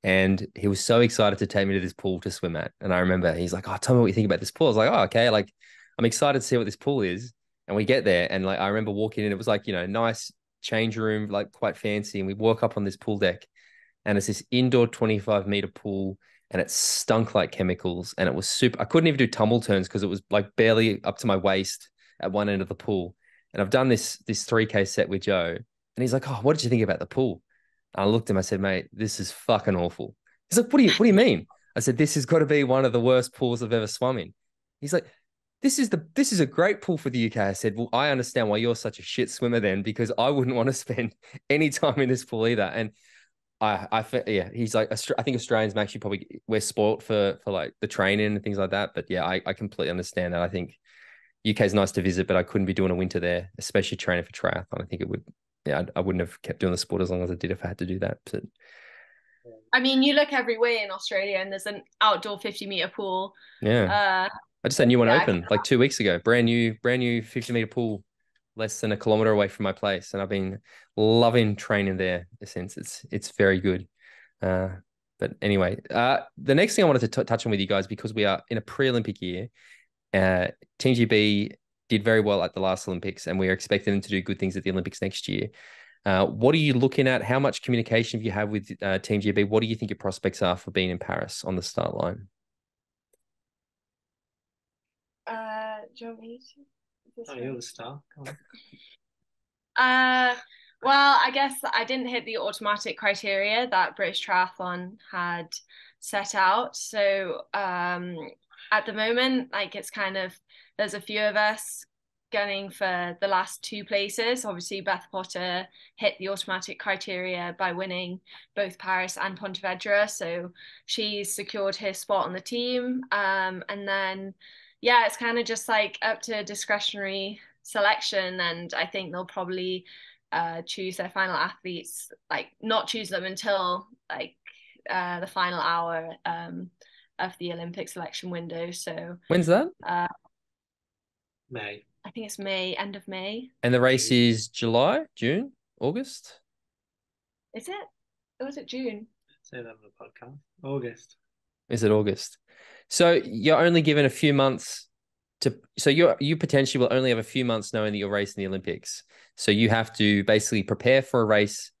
and he was so excited to take me to this pool to swim at and I remember he's like oh tell me what you think about this pool. I was like oh okay like I'm excited to see what this pool is and we get there and like I remember walking in it was like you know nice change room like quite fancy and we walk up on this pool deck and it's this indoor 25 meter pool and it stunk like chemicals and it was super i couldn't even do tumble turns because it was like barely up to my waist at one end of the pool. And i've done this this 3k set with joe and he's like oh what did you think about the pool? And i looked at him i said mate this is fucking awful. He's like what do you what do you mean? I said this has got to be one of the worst pools i've ever swum in. He's like this is the this is a great pool for the UK. I said, well, I understand why you're such a shit swimmer then, because I wouldn't want to spend any time in this pool either. And I, I, yeah, he's like, I think Australians actually probably we're sport for for like the training and things like that. But yeah, I, I completely understand that. I think UK is nice to visit, but I couldn't be doing a winter there, especially training for triathlon. I think it would, yeah, I, I wouldn't have kept doing the sport as long as I did if I had to do that. But I mean, you look everywhere in Australia, and there's an outdoor 50 meter pool. Yeah. Uh, I just had a new one yeah, open like two weeks ago. Brand new, brand new 50 meter pool less than a kilometer away from my place, and I've been loving training there since. It's it's very good. Uh, but anyway, uh, the next thing I wanted to t- touch on with you guys because we are in a pre-Olympic year. Uh, Team GB did very well at the last Olympics, and we are expecting them to do good things at the Olympics next year. Uh, what are you looking at? How much communication have you had with uh, Team GB? What do you think your prospects are for being in Paris on the start line? Uh, do you want me to? Oh, you're the star. Come on. Uh, well, I guess I didn't hit the automatic criteria that British Triathlon had set out. So um, at the moment, like it's kind of there's a few of us gunning for the last two places. Obviously, Beth Potter hit the automatic criteria by winning both Paris and Pontevedra, so she's secured her spot on the team. Um, and then, yeah, it's kind of just like up to discretionary selection, and I think they'll probably uh, choose their final athletes, like not choose them until like uh, the final hour um, of the Olympic selection window. So When's that? uh, May. I think it's May, end of May. And the race is July, June, August. Is it? Or was it June? Say that on the podcast. August. Is it August? So you're only given a few months to. So you you potentially will only have a few months knowing that you're racing the Olympics. So you have to basically prepare for a race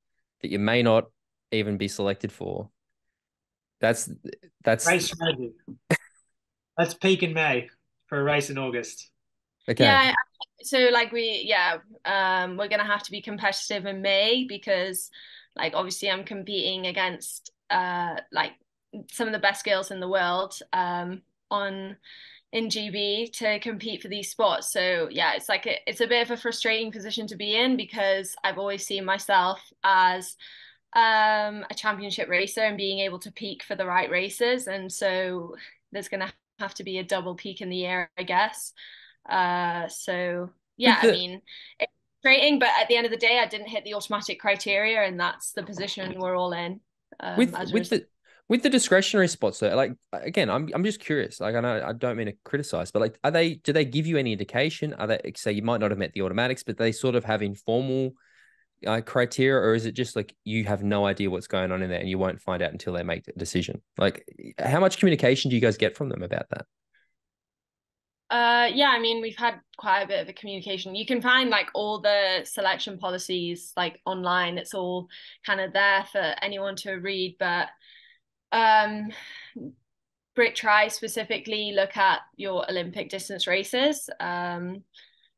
that you may not even be selected for. That's that's Race ready. Let's peak in May for a race in August. okay. Yeah. So like we yeah, um we're gonna have to be competitive in May because like obviously I'm competing against uh like some of the best girls in the world um on in GB to compete for these spots. So yeah, it's like a, it's a bit of a frustrating position to be in because I've always seen myself as um a championship racer and being able to peak for the right races and so there's going to have to be a double peak in the year I guess. Uh so yeah, I mean it's frustrating but at the end of the day I didn't hit the automatic criteria and that's the position we're all in. Um, with with the with the discretionary spots though like again i'm i'm just curious like i know i don't mean to criticize but like are they do they give you any indication are they say you might not have met the automatics but they sort of have informal uh, criteria or is it just like you have no idea what's going on in there and you won't find out until they make a decision like how much communication do you guys get from them about that Uh, yeah, I mean, we've had quite a bit of a communication. You can find like all the selection policies like online. It's all kind of there for anyone to read. But um, Brit Tri specifically look at your Olympic distance races. Um,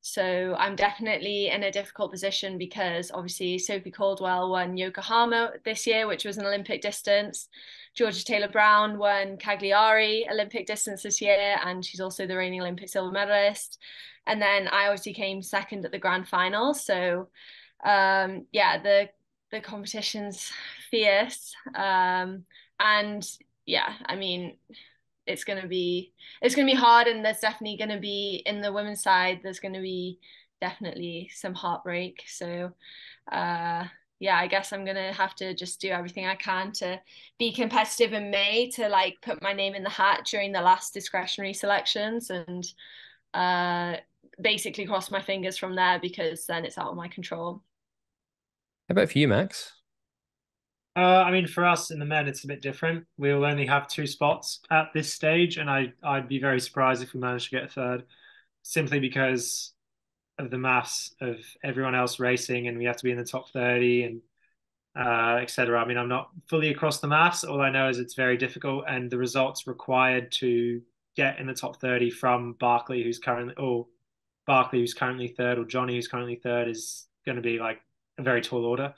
so I'm definitely in a difficult position because obviously Sophie Coldwell won Yokohama this year, which was an Olympic distance. Georgia Taylor Brown won Cagliari Olympic distance this year, and she's also the reigning Olympic silver medalist. And then I obviously came second at the grand final. So um, yeah, the the competition's fierce. Um, and yeah, I mean, it's gonna be it's gonna be hard, and there's definitely gonna be in the women's side. There's gonna be definitely some heartbreak. So uh, yeah, I guess I'm gonna have to just do everything I can to be competitive in May to like put my name in the hat during the last discretionary selections and uh, basically cross my fingers from there because then it's out of my control. how about for you max Uh, I mean, for us in the men, it's a bit different. We'll only have two spots at this stage, and I I'd be very surprised if we manage to get a third, simply because of the mass of everyone else racing, and we have to be in the top thirty and uh, etc. I mean, I'm not fully across the mass. All I know is it's very difficult, and the results required to get in the top thirty from Barclay, who's currently or Barclay, who's currently third, or Jonny, who's currently third, is going to be like a very tall order.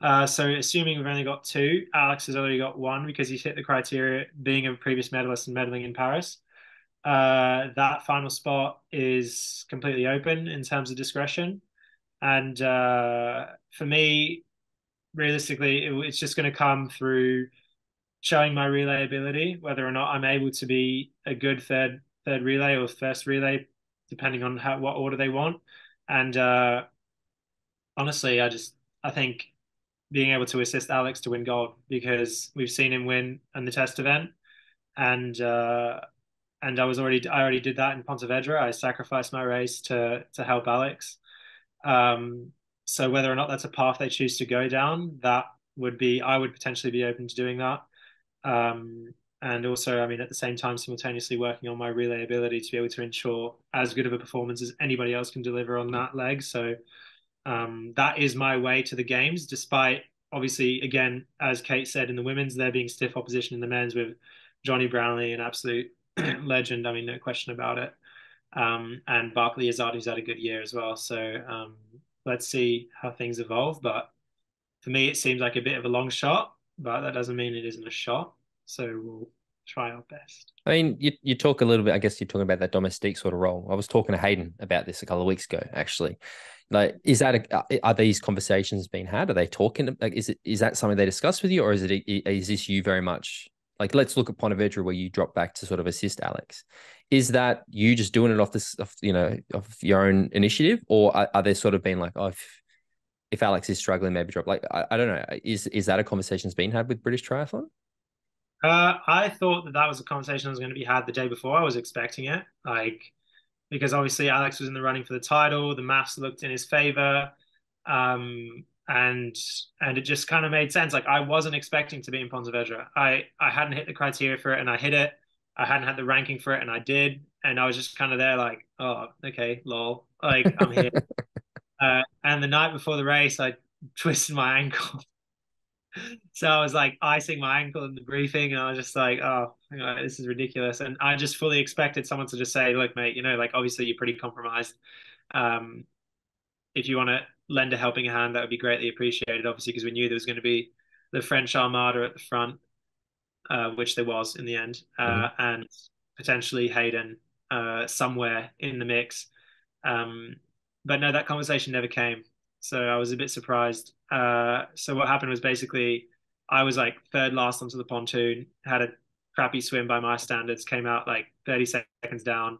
Uh, so assuming we've only got two, Alex has already got one because he's hit the criteria being a previous medalist and medaling in Paris. Uh, that final spot is completely open in terms of discretion. And uh, for me, realistically, it, it's just going to come through showing my relay ability, whether or not I'm able to be a good third third relay or first relay, depending on how what order they want. And uh, honestly, I just I think being able to assist Alex to win gold because we've seen him win in the test event, and uh, and I was already I already did that in Pontevedra. I sacrificed my race to to help Alex. Um, so whether or not that's a path they choose to go down, that would be I would potentially be open to doing that. Um, and also, I mean, at the same time, simultaneously working on my relay ability to be able to ensure as good of a performance as anybody else can deliver on that leg. So Um, that is my way to the games, despite obviously, again, as Kate said, in the women's, there being stiff opposition in the men's with Jonny Brownlee, an absolute legend. I mean, no question about it. Um, and Barclay Izzard, who's had a good year as well. So um, let's see how things evolve. But for me, it seems like a bit of a long shot, but that doesn't mean it isn't a shot. So we'll try our best. I mean, you, you talk a little bit, I guess you're talking about that domestique sort of role. I was talking to Hayden about this a couple of weeks ago, actually. Like, is that a, are these conversations being had? Are they talking? Like, is it is that something they discuss with you, or is it is this you very much like? Let's look at Pontevedra where you drop back to sort of assist Alex. Is that you just doing it off this, off, you know, of your own initiative, or are, are they sort of being like, oh, if, if Alex is struggling, maybe drop? Like, I, I don't know. Is is that a conversation that's been had with British Triathlon? Uh, I thought that that was a conversation that was going to be had the day before. I was expecting it, like because obviously Alex was in the running for the title. The maths looked in his favor, um, and and it just kind of made sense. Like I wasn't expecting to be in Pontevedra. I I hadn't hit the criteria for it, and I hit it. I hadn't had the ranking for it, and I did. And I was just kind of there, like, oh, okay, lol, like I'm here. uh, and the night before the race, I twisted my ankle so I was like icing my ankle in the briefing, and I was just like, oh, this is ridiculous. And I just fully expected someone to just say, look, mate, you know, like obviously you're pretty compromised. Um, if you want to lend a helping hand, that would be greatly appreciated, obviously, because we knew there was going to be the French Armada at the front, uh, which there was in the end, uh, mm-hmm. and potentially Hayden uh, somewhere in the mix. Um, but no, that conversation never came. So I was a bit surprised. Uh, so what happened was basically I was like third last onto the pontoon, had a crappy swim by my standards, came out like 30 seconds down,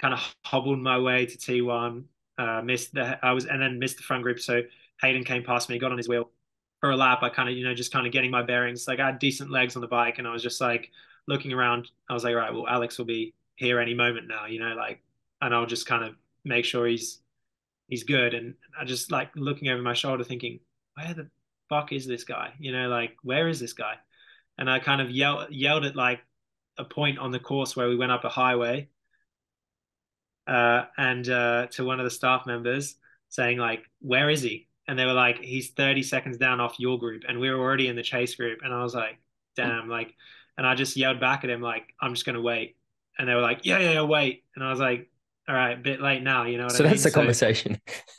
kind of hobbled my way to T1, uh, missed the, I was, and then missed the front group. So Hayden came past me, got on his wheel for a lap. I kind of, you know, just kind of getting my bearings. Like I had decent legs on the bike and I was just like looking around. I was like, right, well, Alex will be here any moment now, you know, like, and I'll just kind of make sure he's he's good. And I just like looking over my shoulder, thinking, where the fuck is this guy? You know, like where is this guy? And I kind of yelled yelled at like a point on the course where we went up a highway, uh, and uh, to one of the staff members saying like, where is he? And they were like, he's 30 seconds down off your group, and we were already in the chase group. And I was like, damn, like, and I just yelled back at him like, I'm just gonna wait. And they were like, yeah, yeah, yeah, wait. And I was like, all right, a bit late now, you know. so I that's mean? the conversation.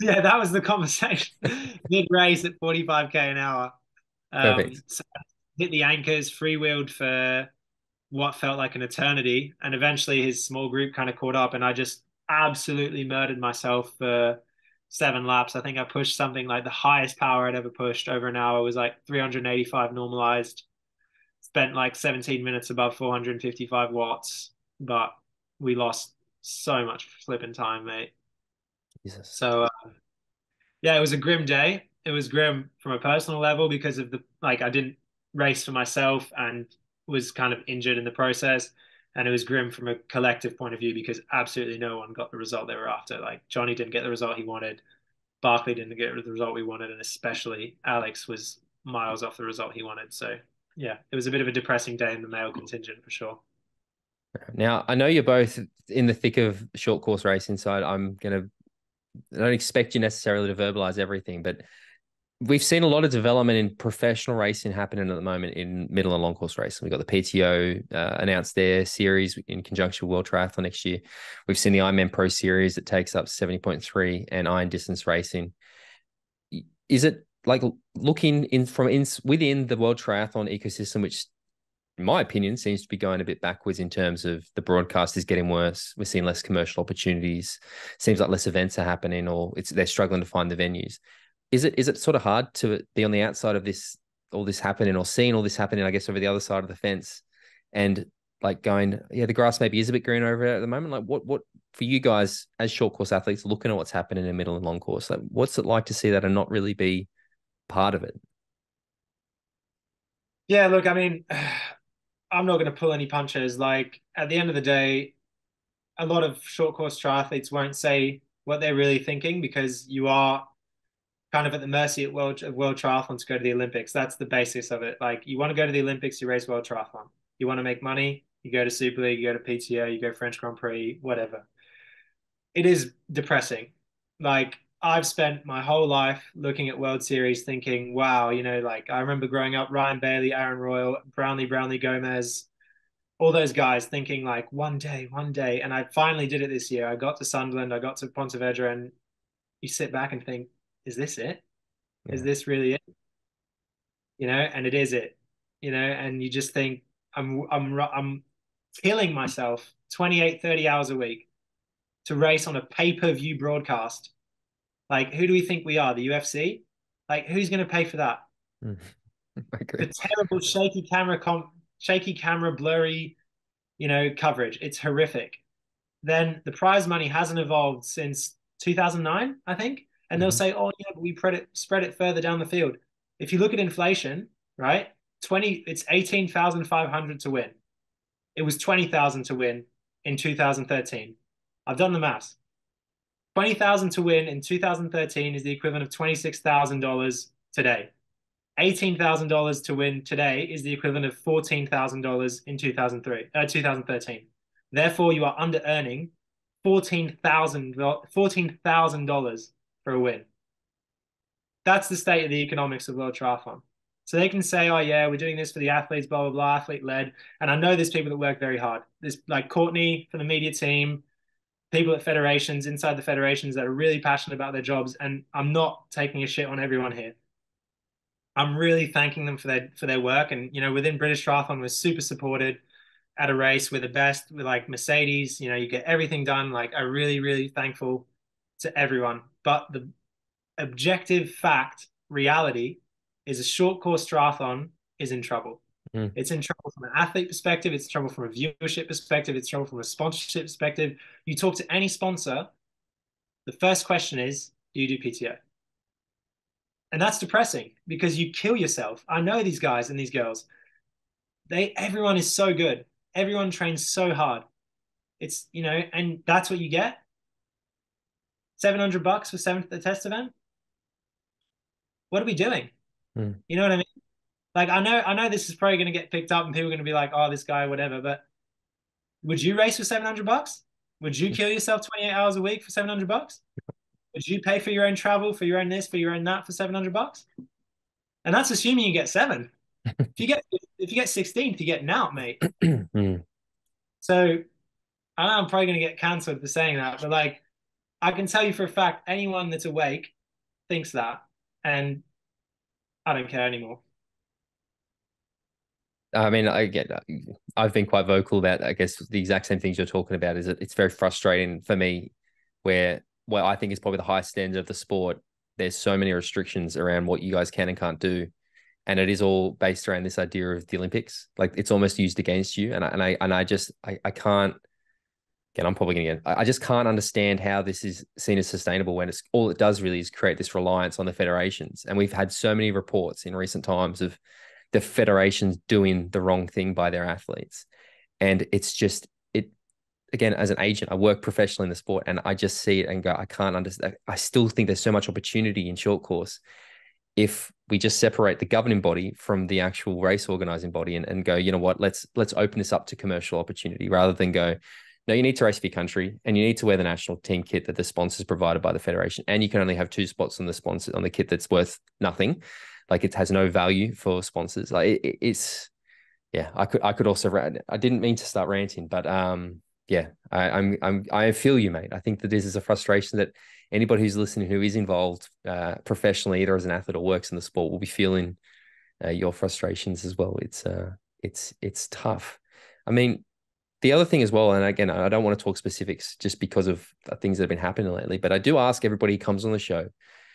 yeah, that was the conversation. Mid race at 45k an hour. Um, Perfect. So hit the anchors, freewheeled for what felt like an eternity, and eventually his small group kind of caught up, and I just absolutely murdered myself for seven laps. I think I pushed something like the highest power I'd ever pushed over an hour was like 385 normalized. Spent like 17 minutes above 455 watts, but we lost so much flipping time, mate. Jesus. So, uh, yeah, it was a grim day. It was grim from a personal level because of the like I didn't race for myself and was kind of injured in the process, and it was grim from a collective point of view because absolutely no one got the result they were after. Like Jonny didn't get the result he wanted, Barclay didn't get the result we wanted, and especially Alex was miles off the result he wanted. So yeah, it was a bit of a depressing day in the male contingent for sure. Now, I know you're both in the thick of short course racing, so I'm going to, I don't expect you necessarily to verbalize everything, but we've seen a lot of development in professional racing happening at the moment in middle and long course racing. We've got the PTO uh, announced their series in conjunction with World Triathlon next year. We've seen the Ironman Pro Series that takes up 70.3 and iron distance racing. Is it like looking in from in, within the World Triathlon ecosystem, which in my opinion, seems to be going a bit backwards in terms of the broadcast is getting worse. We're seeing less commercial opportunities. Seems like less events are happening, or it's they're struggling to find the venues. Is it is it sort of hard to be on the outside of this all this happening or seeing all this happening? I guess over the other side of the fence, and like going, yeah, the grass maybe is a bit green over it at the moment. Like, what what for you guys as short course athletes looking at what's happening in middle and long course? Like, what's it like to see that and not really be part of it? Yeah, look, I mean, I'm not going to pull any punches. Like at the end of the day, a lot of short course triathletes won't say what they're really thinking because you are kind of at the mercy of world of world triathlon to go to the Olympics. That's the basis of it. Like you want to go to the Olympics, you race world triathlon. You want to make money, you go to Super League, you go to PTO, you go French Grand Prix, whatever. it is depressing. Like I've spent my whole life looking at World Series thinking, wow, you know, like I remember growing up, Ryan Bailie, Aaron Royle, Brownlee, Brownlee Gomez, all those guys thinking like one day, one day. And I finally did it this year. I got to Sunderland, I got to Pontevedra, and you sit back and think, is this it? Yeah. Is this really it? You know, and it is it. You know, and you just think, I'm I'm I'm killing myself 28, 30 hours a week to race on a pay-per-view broadcast like, who do we think we are? The UFC? Like, who's going to pay for that? Mm. the terrible shaky camera, com- shaky camera, blurry, you know, coverage. It's horrific. Then the prize money hasn't evolved since 2009, I think. And they'll mm-hmm. say, oh, yeah, but we spread it, spread it further down the field. If you look at inflation, right? 20, it's 18,500 to win. It was 20,000 to win in 2013. I've done the maths. 20,000 to win in 2013 is the equivalent of $26,000 today. $18,000 to win today is the equivalent of $14,000 in 2003, uh, 2013. Therefore, you are under earning $14,000 $14, for a win. That's the state of the economics of World Triathlon. So they can say, oh, yeah, we're doing this for the athletes, blah, blah, blah, athlete led. And I know there's people that work very hard. There's like Courtney from the media team, people at federations inside the federations that are really passionate about their jobs and i'm not taking a shit on everyone here. I'm really thanking them for their for their work. And you know within british triathlon we're super supported at a race. We're the best. We're like mercedes you know you get everything done. Like i'm really really thankful to everyone. But the objective fact reality is a short course triathlon is in trouble Mm. It's in trouble from an athlete perspective. It's trouble from a viewership perspective. It's trouble from a sponsorship perspective. You talk to any sponsor, the first question is, do you do PTO? And that's depressing because you kill yourself. I know these guys and these girls. They everyone is so good. Everyone trains so hard. It's you know, and that's what you get. 700 bucks for seventh the test event. What are we doing? Mm. You know what I mean? Like I know I know this is probably going to get picked up and people are going to be like, "Oh, this guy, whatever." But would you race for seven hundred bucks? Would you kill yourself twenty eight hours a week for seven hundred bucks? Would you pay for your own travel, for your own this, for your own that, for seven hundred bucks? And that's assuming you get seven. if you get if you get sixteen, if you get out, mate. Hmm. So I know I'm probably going to get cancelled for saying that, but like I can tell you for a fact, anyone that's awake thinks that, and I don't care anymore. I mean, I get. I've been quite vocal about. I guess the exact same things you're talking about. Is that it's very frustrating for me, where well, I think is probably the highest standard of the sport. There's so many restrictions around what you guys can and can't do, and it is all based around this idea of the Olympics. Like it's almost used against you, and I and I and I just I, I can't. Again, I'm probably going to get. I just can't understand how this is seen as sustainable when it's all it does really is create this reliance on the federations, and we've had so many reports in recent times of the federation's doing the wrong thing by their athletes. And it's just it again, as an agent, I work professionally in the sport and I just see it and go, I can't understand. I still think there's so much opportunity in short course if we just separate the governing body from the actual race organizing body and, and go, you know what, let's let's open this up to commercial opportunity rather than go, no, you need to race for your country and you need to wear the national team kit that the sponsors provided by the federation. And you can only have two spots on the sponsor on the kit that's worth nothing. Like it has no value for sponsors. Like it, it's, yeah. I could I could also rant. I didn't mean to start ranting, but um, yeah. I, I'm I'm I feel you, mate. I think that this is a frustration that anybody who's listening who is involved uh, professionally, either as an athlete or works in the sport, will be feeling uh, your frustrations as well. It's uh, it's it's tough. I mean, the other thing as well, and again, I don't want to talk specifics just because of things that have been happening lately, but I do ask everybody who comes on the show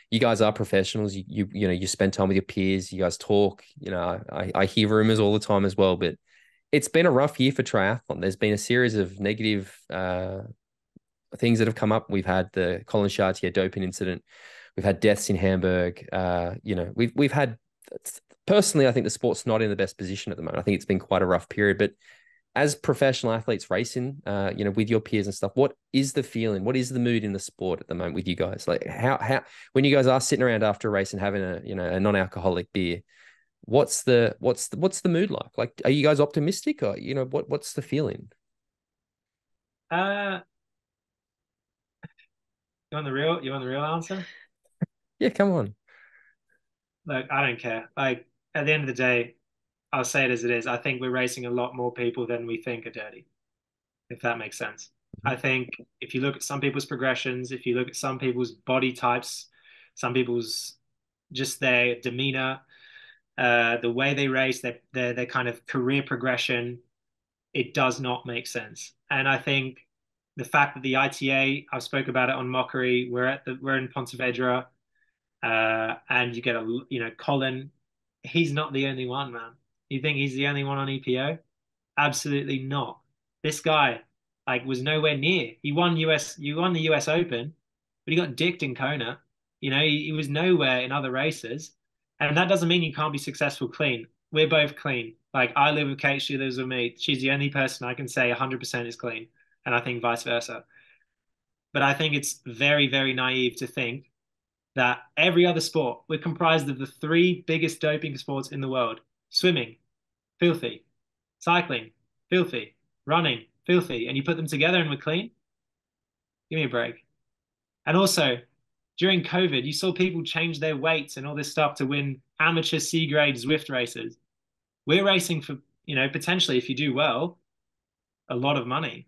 you guys are professionals. You, you, you know, you spend time with your peers. You guys talk. You know, I, I hear rumors all the time as well. But it's been a rough year for triathlon. There's been a series of negative uh, things that have come up. We've had the Collin Chartier doping incident. We've had deaths in Hamburg. Uh, you know, we've we've had personally. I think the sport's not in the best position at the moment. I think it's been quite a rough period. But as professional athletes racing, uh, you know, with your peers and stuff, what is the feeling? What is the mood in the sport at the moment with you guys? Like how how when you guys are sitting around after a race and having a you know a non-alcoholic beer, what's the what's the, what's the mood like? Like, are you guys optimistic or you know what what's the feeling? Uh, You want the real? You want the real answer? Yeah, come on. Look, I don't care. Like at the end of the day, I'll say it as it is. I think we're racing a lot more people than we think are dirty. If that makes sense. I think if you look at some people's progressions, if you look at some people's body types, some people's just their demeanor, uh, the way they race, their, their their kind of career progression, it does not make sense. And I think the fact that the ITA, I've spoke about it on Mockery, we're at the we're in Pontevedra, uh, and you get a you know Collin, he's not the only one, man. You think he's the only one on EPO? Absolutely not. This guy like was nowhere near. He won US, you won the US Open, but he got dicked in Kona. You know, he, he was nowhere in other races, and that doesn't mean you can't be successful clean. We're both clean. Like I live with Kate, she lives with me. She's the only person I can say 100% is clean, and I think vice versa. But I think it's very, very naive to think that every other sport, we're comprised of the three biggest doping sports in the world swimming, filthy, cycling, filthy, running, filthy, and you put them together and we're clean. Give me a break. And also, during COVID, you saw people change their weights and all this stuff to win amateur C grade Zwift races. We're racing for, you know, potentially, if you do well, a lot of money.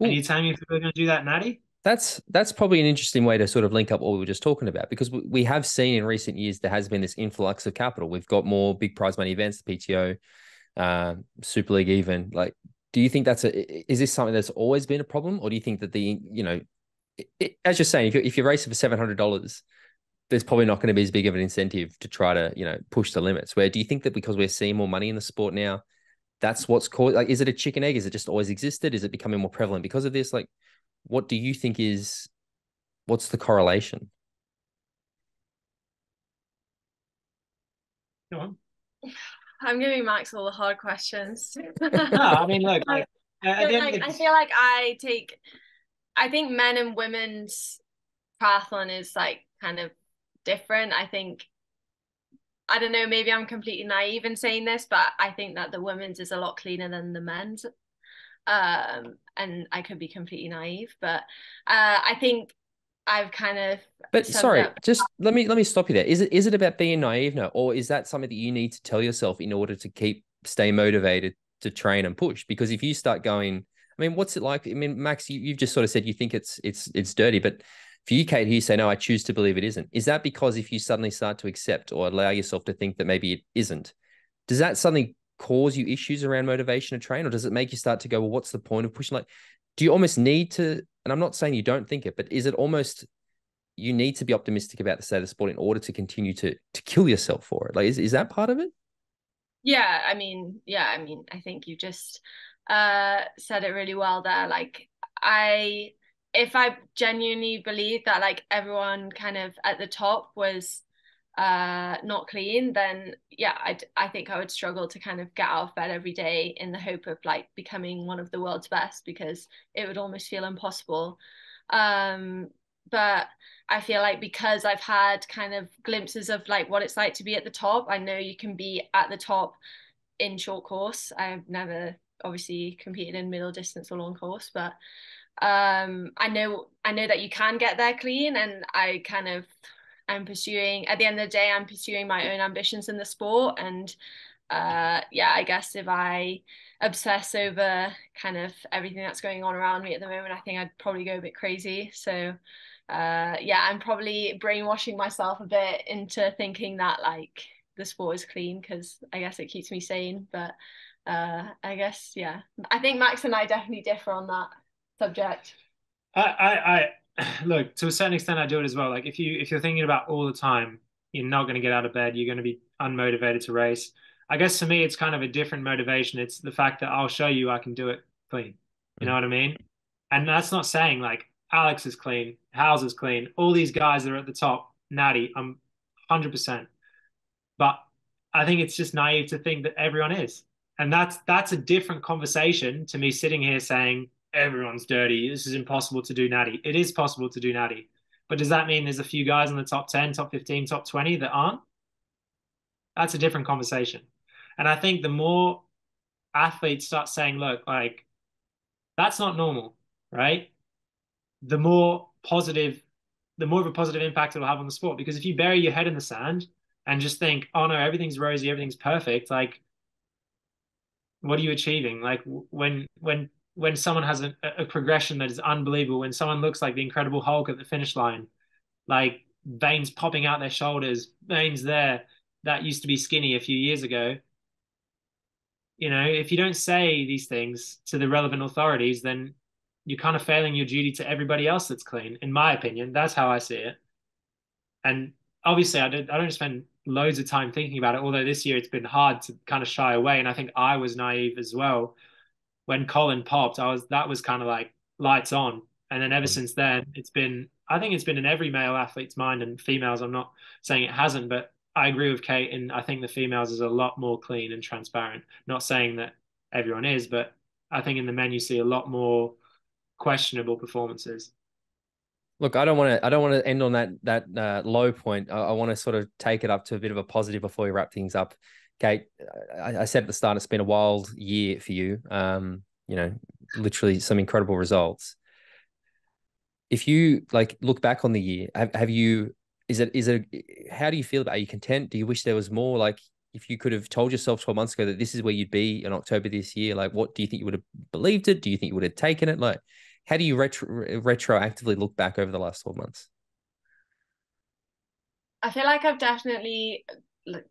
Ooh. And you're telling me if we're going to do that, Natty? That's that's probably an interesting way to sort of link up what we were just talking about because we have seen in recent years there has been this influx of capital. We've got more big prize money events, the PTO, uh, Super League, even. Like do you think that's a is this something that's always been a problem or do you think that the you know it, as you're saying if you're, if you're racing for $700 there's probably not going to be as big of an incentive to try to you know push the limits? Where do you think that because we're seeing more money in the sport now that's what's caused like is it a chicken egg? Is it just always existed? Is it becoming more prevalent because of this? Like what do you think is what's the correlation Go on. I'm giving Max all the hard questions. no, I mean, look, like, I, like, I feel like I take, I think men and women's triathlon is like kind of different. I think, I don't know, maybe I'm completely naive in saying this, but I think that the women's is a lot cleaner than the men's. Um, and I could be completely naive, but uh, I think I've kind of But sorry, up. just let me let me stop you there. Is it is it about being naive now, or is that something that you need to tell yourself in order to keep stay motivated to train and push? Because if you start going, I mean, what's it like? I mean, Max, you, you've just sort of said you think it's it's it's dirty, but for you, Kate, you say no, I choose to believe it isn't. Is that because if you suddenly start to accept or allow yourself to think that maybe it isn't, does that suddenly cause you issues around motivation to train, or does it make you start to go, well, what's the point of pushing? Like, do you almost need to and I'm not saying you don't think it, but is it almost you need to be optimistic about the state of sport in order to continue to to kill yourself for it? Like, is is that part of it? Yeah, I mean, yeah, I mean, I think you just uh said it really well there. Like, I if I genuinely believe that like everyone kind of at the top was uh not clean then yeah I I think I would struggle to kind of get out of bed every day in the hope of like becoming one of the world's best because it would almost feel impossible. Um but I feel like because I've had kind of glimpses of like what it's like to be at the top I know you can be at the top in short course. I've never obviously competed in middle distance or long course but um I know I know that you can get there clean and I kind of I'm pursuing at the end of the day I'm pursuing my own ambitions in the sport. And uh yeah I guess if I obsess over kind of everything that's going on around me at the moment I think I'd probably go a bit crazy. So uh yeah I'm probably brainwashing myself a bit into thinking that like the sport is clean because I guess it keeps me sane. But uh I guess yeah I think Max and I definitely differ on that subject. I I look to a certain extent i do it as well. Like if you if you're thinking about all the time you're not going to get out of bed you're going to be unmotivated to race. I guess to me it's kind of a different motivation. It's the fact that i'll show you i can do it clean. You know what i mean? And that's not saying like alex is clean Howes is clean all these guys that are at the top natty i'm 100% but i think it's just naive to think that everyone is. And that's that's a different conversation to me sitting here saying everyone's dirty. This is impossible to do natty. It is possible to do natty. But does that mean there's a few guys in the top 10, top 15, top 20 that aren't? That's a different conversation. And I think the more athletes start saying, look, like, that's not normal, right? The more positive the more of a positive impact it'll have on the sport. Because if you bury your head in the sand and just think, oh no, everything's rosy, everything's perfect, like what are you achieving? Like when when when someone has a, a progression that is unbelievable, when someone looks like the Incredible Hulk at the finish line, like veins popping out their shoulders, veins there that used to be skinny a few years ago. You know, if you don't say these things to the relevant authorities, then you're kind of failing your duty to everybody else that's clean. In my opinion, that's how I see it. And obviously, I don't I don't spend loads of time thinking about it. Although this year it's been hard to kind of shy away, and I think I was naive as well. When Collin popped, I was that was kind of like lights on, and then ever mm. since then, it's been I think it's been in every male athlete's mind and females. I'm not saying it hasn't, but I agree with Kate, and I think the females is a lot more clean and transparent. Not saying that everyone is, but I think in the men you see a lot more questionable performances. Look, I don't want to. I don't want to end on that that uh, low point. I, I, want to sort of take it up to a bit of a positive before we wrap things up. Kate, I, I said at the start, it's been a wild year for you. Um, you know, literally some incredible results. If you like look back on the year, have, have you? Is it is it? How do you feel about? It? Are you content? Do you wish there was more? Like, if you could have told yourself 12 months ago that this is where you'd be in October this year, like what do you think you would have believed it? Do you think you would have taken it? Like, how do you retro- retroactively look back over the last 12 months? I feel like I've definitely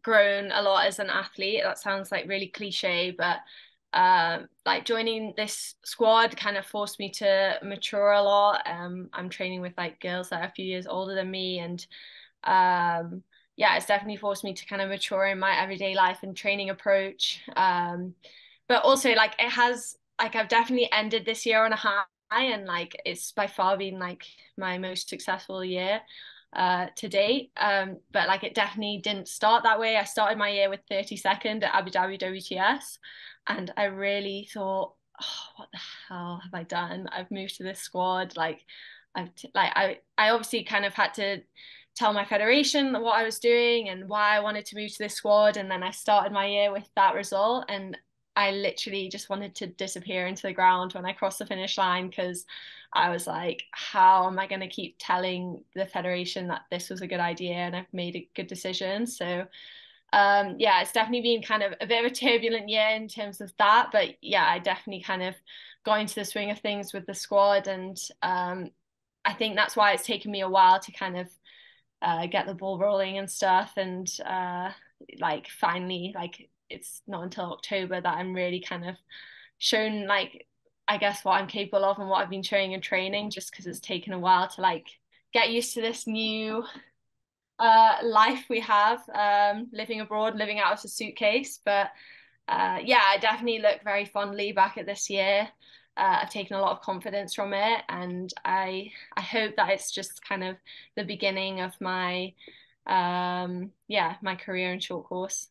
grown a lot as an athlete. That sounds like really cliche, but um, like joining this squad kind of forced me to mature a lot. Um, I'm training with like girls that are a few years older than me, and um, yeah, it's definitely forced me to kind of mature in my everyday life and training approach. Um, but also like it has like I've definitely ended this year on a high and like it's by far been like my most successful year uh to date. Um but like it definitely didn't start that way. I started my year with 32nd at abu dhabi wts and i really thought oh, what the hell have i done? I've moved to this squad. Like i've t- like i i obviously kind of had to tell my federation what i was doing and why i wanted to move to this squad and then i started my year with that result and I literally just wanted to disappear into the ground when I crossed the finish line because I was like, how am I going to keep telling the federation that this was a good idea and I've made a good decision? So, um, yeah, it's definitely been kind of a bit of a turbulent year in terms of that. But yeah, I definitely kind of got into the swing of things with the squad. And um, I think that's why it's taken me a while to kind of uh, get the ball rolling and stuff. And uh, like finally, like it's not until October that I'm really kind of shown like I guess what I'm capable of and what I've been showing in training just because it's taken a while to like get used to this new uh life we have um living abroad living out of a suitcase. But uh yeah I definitely look very fondly back at this year. Uh, I've taken a lot of confidence from it and I I hope that it's just kind of the beginning of my um yeah my career in short course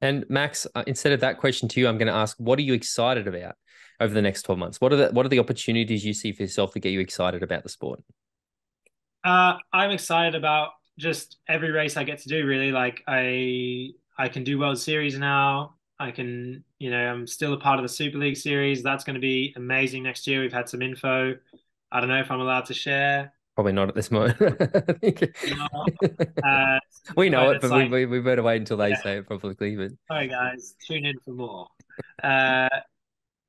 and Max, uh, instead of that question to you, I'm going to ask, what are you excited about over the next 12 months? What are the what are the opportunities you see for yourself to get you excited about the sport? Uh, I'm excited about just every race I get to do. Really, like I I can do World Series now. I can, you know, I'm still a part of the Super League series. That's going to be amazing next year. We've had some info. I don't know if I'm allowed to share. Probably not at this moment. uh, we know it, but like, we, we better wait until they yeah. say it publicly. But sorry, guys, tune in for more. Uh,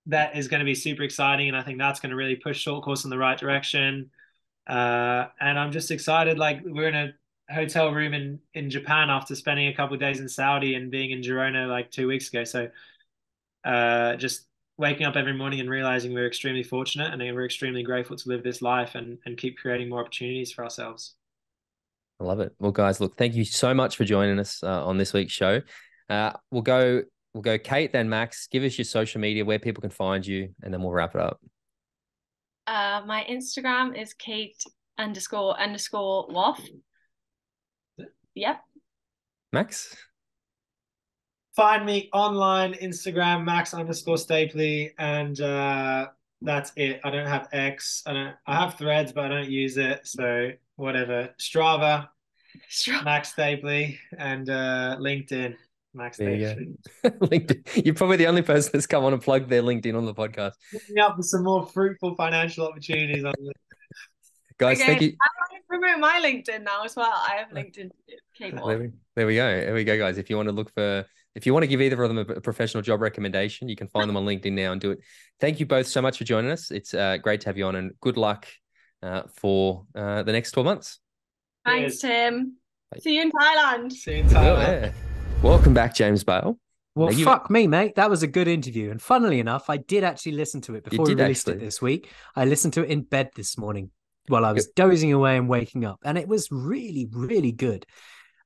that is going to be super exciting, and I think that's going to really push short course in the right direction. Uh, and I'm just excited. Like we're in a hotel room in in Japan after spending a couple of days in Saudi and being in Girona like two weeks ago. So, uh, just waking up every morning and realizing we're extremely fortunate and we're extremely grateful to live this life and, and keep creating more opportunities for ourselves. I love it. Well, guys, look, thank you so much for joining us uh, on this week's show. Uh, we'll go, we'll go, Kate, then Max. Give us your social media where people can find you, and then we'll wrap it up. Uh, my Instagram is Kate underscore underscore Waugh. Yep. Max find me online, Instagram, Max underscore Stapley, and uh, that's it. I don't have X. I don't. I have Threads, but I don't use it. So whatever. Strava, Strava. Max Stapley, and uh, LinkedIn. Max there you LinkedIn. You're probably the only person that's come on and plugged their LinkedIn on the podcast. Looking up for some more fruitful financial opportunities on guys, Okay, thank you. I want to promote my LinkedIn now as well. I have LinkedIn There we, there we go. There we go, guys. If you want to look for, if you want to give either of them a professional job recommendation, you can find them on LinkedIn now and do it. Thank you both so much for joining us. It's uh, great to have you on, and good luck uh, for uh, the next twelve months. Thanks, Tim. Bye. See you in Thailand. See you in Thailand. Yeah. Welcome back, James Bale. Well, you- fuck me, mate. That was a good interview. And funnily enough, I did actually listen to it before we did released it this week. I listened to it in bed this morning while I was dozing away and waking up. And it was really, really good.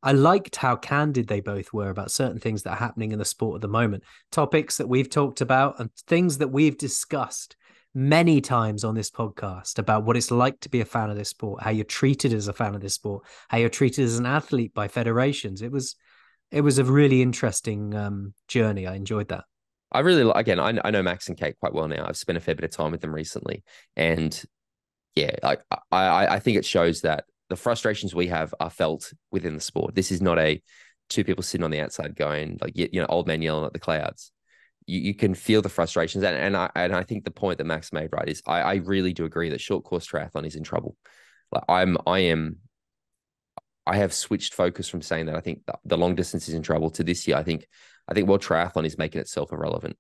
I liked how candid they both were about certain things that are happening in the sport at the moment, topics that we've talked about, and things that we've discussed many times on this podcast about what it's like to be a fan of this sport, how you're treated as a fan of this sport, how you're treated as an athlete by federations. It was it was a really interesting um, journey. I enjoyed that. I really again. I, I know Max and Kate quite well now. I've spent a fair bit of time with them recently, and yeah, I I I think it shows that the frustrations we have are felt within the sport. This is not a two people sitting on the outside going like you know old man yelling at the clouds. You you can feel the frustrations, and and I and I think the point that Max made right is I I really do agree that short course triathlon is in trouble. Like I'm I am. I have switched focus from saying that I think the, the long distance is in trouble to this year. I think I think world triathlon is making itself irrelevant.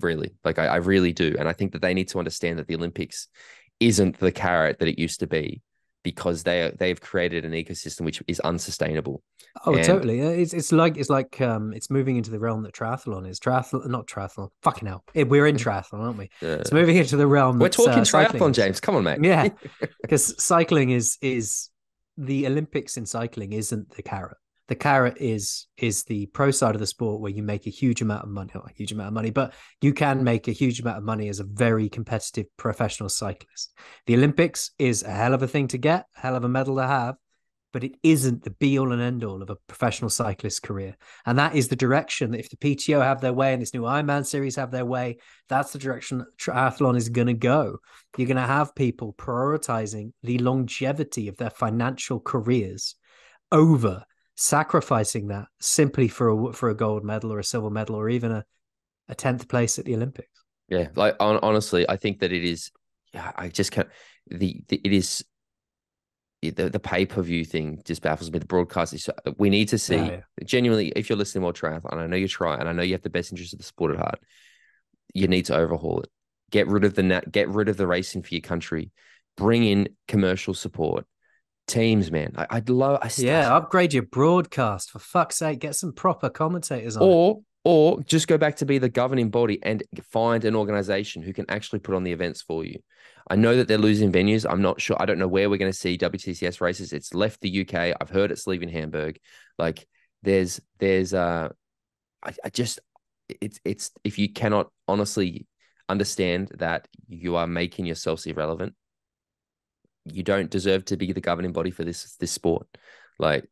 Really, like I, I really do, and I think that they need to understand that the Olympics isn't the carrot that it used to be because they they have created an ecosystem which is unsustainable. Oh, And- totally. Uh, It's it's like it's like um it's moving into the realm that triathlon is. Triathlon, not triathlon. Fucking hell, Eh, we're in triathlon, aren't we? Uh, It's moving into the realm. we're that's, talking uh, triathlon. James. Come on, mate. Yeah, because cycling is is the Olympics in cycling isn't the carrot. The carrot is is the pro side of the sport where you make a huge amount of money, a huge amount of money, but you can mm. make a huge amount of money as a very competitive professional cyclist. The Olympics is a hell of a thing to get, a hell of a medal to have, but it isn't the be all and end all of a professional cyclist career. And that is the direction that if the PTO have their way and this new Ironman series have their way, that's the direction that triathlon is going to go. You're going to have people prioritizing the longevity of their financial careers over sacrificing that simply for a for a gold medal or a silver medal or even a a tenth place at the Olympics. Yeah, like on, honestly, I think that it is. Yeah, I just can't. The, the it is the the pay per view thing just baffles me. The broadcast is. We need to see Yeah, yeah. genuinely. If you're listening World Triathlon, I know you try, and I know you have the best interest of the sport at heart. You need to overhaul it. Get rid of the net. Get rid of the racing for your country. Bring in commercial support. Teams, man. I, I'd love. I Yeah, upgrade your broadcast for fuck's sake. Get some proper commentators on. it. or or just go back to be the governing body and find an organization who can actually put on the events for you. I know that they're losing venues. I'm not sure. I don't know where we're going to see WTCS races. It's left the UK. I've heard it's leaving Hamburg. Like there's there's uh I, I just it's it's if you cannot honestly understand that you are making yourselves irrelevant, you don't deserve to be the governing body for this this sport. Like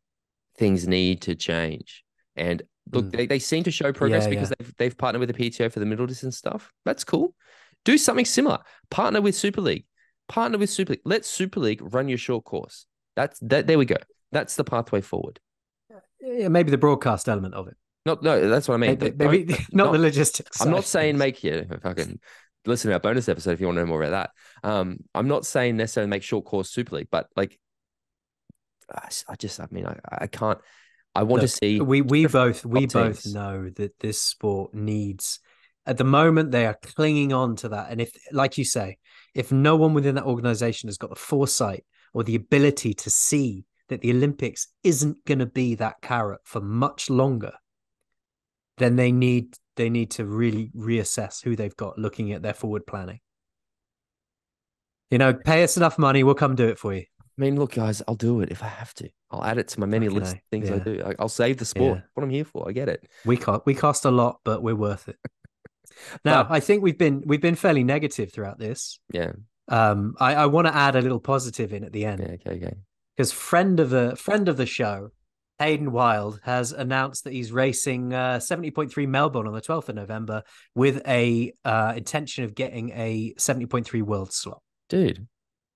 things need to change. And look, Mm. they, they seem to show progress Yeah, because yeah. they've they've partnered with the PTO for the middle distance stuff. That's cool. Do something similar. Partner with Super League. Partner with Super League. Let Super League run your short course. That's that. There we go. That's the pathway forward. Yeah, maybe the broadcast element of it. Not no. That's what I mean. maybe maybe don't- not the logistics. I'm not saying make you fucking listen to our bonus episode if you want to know more about that. Um, I'm not saying necessarily make short course Super League, but like, I just, I mean, I, I can't. I want Look, to see. we we both we top both know that this sport needs at the moment they are clinging on to that and if like you say if no one within that organization has got the foresight or the ability to see that the olympics isn't going to be that carrot for much longer then they need they need to really reassess who they've got looking at their forward planning you know pay us enough money we'll come do it for you I mean, look, guys, I'll do it if I have to. I'll add it to my many list A, things I do. I'll save the sport. Yeah. What I'm here for. I get it. We cost we cost a lot, but we're worth it. Now, But- I think we've been we've been fairly negative throughout this. Yeah. Um, I, I want to add a little positive in at the end. Yeah. Okay. Okay. because friend of the friend of the show, Hayden Wilde, has announced that he's racing uh, seventy point three Melbourne on the twelfth of November with a uh, intention of getting a seventy point three world slot. Dude,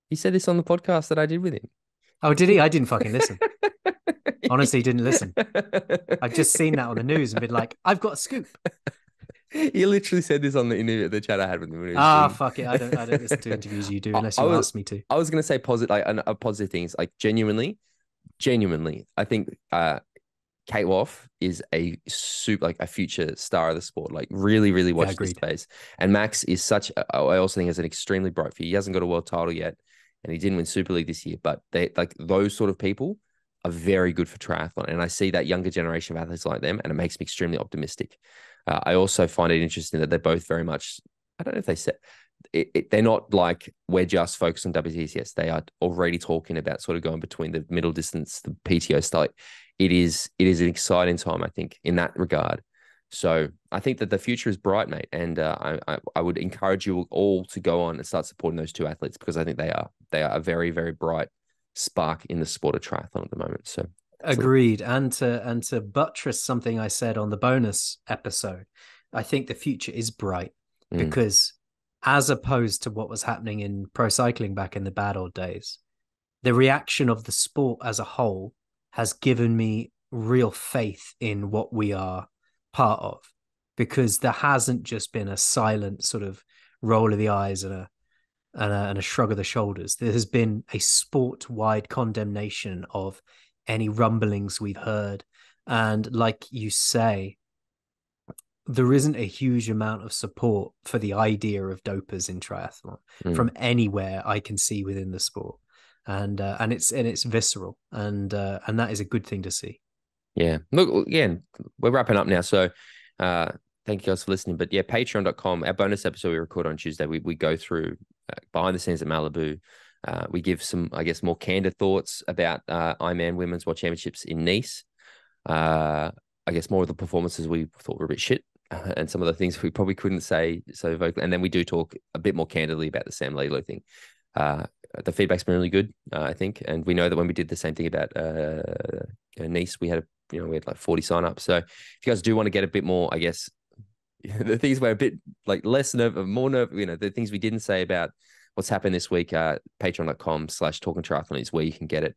he said this on the podcast that I did with him. Oh, did he? I didn't fucking listen. Honestly, didn't listen. I've just seen that on the news and been like, I've got a scoop. he literally said this on the interview, the chat I had with him. Ah, fuck it. I don't. I don't listen to interviews you do unless you was, ask me to. I was gonna say positive, like a positive things, like genuinely, genuinely. I think uh, Kate Waugh is a super like a future star of the sport. Like really, really watch yeah, this space. And Max is such. A, I also think has an extremely bright future. He hasn't got a world title yet, and he didn't win Super League this year. But they like those sort of people are very good for triathlon, and I see that younger generation of athletes like them, and it makes me extremely optimistic. Uh, I also find it interesting that they're both very much. I don't know if they said it, it, they're not like we're just focused on WTCS. They are already talking about sort of going between the middle distance, the PTO style. It is it is an exciting time, I think, in that regard. So I think that the future is bright, mate, and uh, I, I would encourage you all to go on and start supporting those two athletes because I think they are they are a very very bright spark in the sport of triathlon at the moment. So agreed, and to and to buttress something I said on the bonus episode, I think the future is bright mm. because as opposed to what was happening in pro cycling back in the bad old days. The reaction of the sport as a whole has given me real faith in what we are part of because there hasn't just been a silent sort of roll of the eyes and a and a, and a shrug of the shoulders. There has been a sport wide condemnation of any rumblings we've heard. And like you say, there isn't a huge amount of support for the idea of dopers in triathlon mm. from anywhere I can see within the sport, and uh, and it's and it's visceral, and uh, and that is a good thing to see. Yeah, look again, we're wrapping up now, so uh, thank you guys for listening. But yeah, Patreon.com, our bonus episode we record on Tuesday, we we go through uh, behind the scenes at Malibu. Uh, we give some, I guess, more candid thoughts about uh, Ironman Women's World Championships in Nice. Uh, I guess more of the performances we thought were a bit shit and some of the things we probably couldn't say so vocally. And then we do talk a bit more candidly about the Sam Laidlow thing. Uh, the feedback's been really good, uh, I think, and we know that when we did the same thing about uh, Nice, we had a you know we had like forty sign ups. So if you guys do want to get a bit more, I guess the things were a bit like less nerve, more nerve, you know, the things we didn't say about what's happened this week. Uh, Patreon.com slash Talking Triathlon is where you can get it.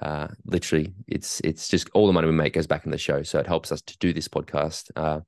Uh, literally, it's it's just all the money we make goes back in the show, so it helps us to do this podcast. Uh,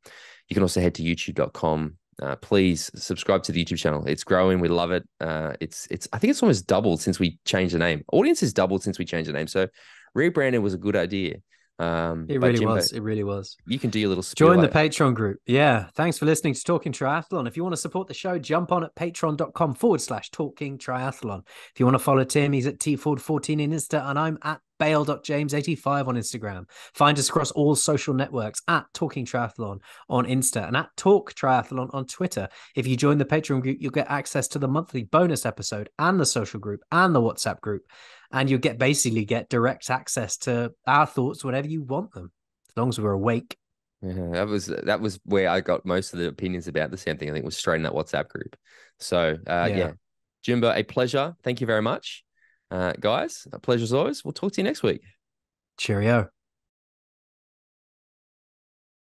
you can also head to youtube.com. Uh, please subscribe to the YouTube channel. It's growing. We love it. Uh, it's it's. I think it's almost doubled since we changed the name. Audience has doubled since we changed the name. So rebranding was a good idea. Um, it really Jimbo, was. It really was. You can do your little join the Patreon group. Yeah. Thanks for listening to Talking Triathlon. If you want to support the show, jump on at patreon.com forward slash talking triathlon. If you want to follow Tim, he's at tford14 in Insta, and I'm at bale.james85 on Instagram. Find us across all social networks at Talking Triathlon on Insta and at Talk Triathlon on Twitter. If you join the Patreon group, you'll get access to the monthly bonus episode and the social group and the WhatsApp group. And you'll get basically get direct access to our thoughts whenever you want them, as long as we're awake. Yeah, that was that was where I got most of the opinions about the same thing. I think was straight in that WhatsApp group. So uh, yeah. yeah, Jimbo, a pleasure. Thank you very much. Uh, guys, a pleasure as always. We'll talk to you next week. Cheerio.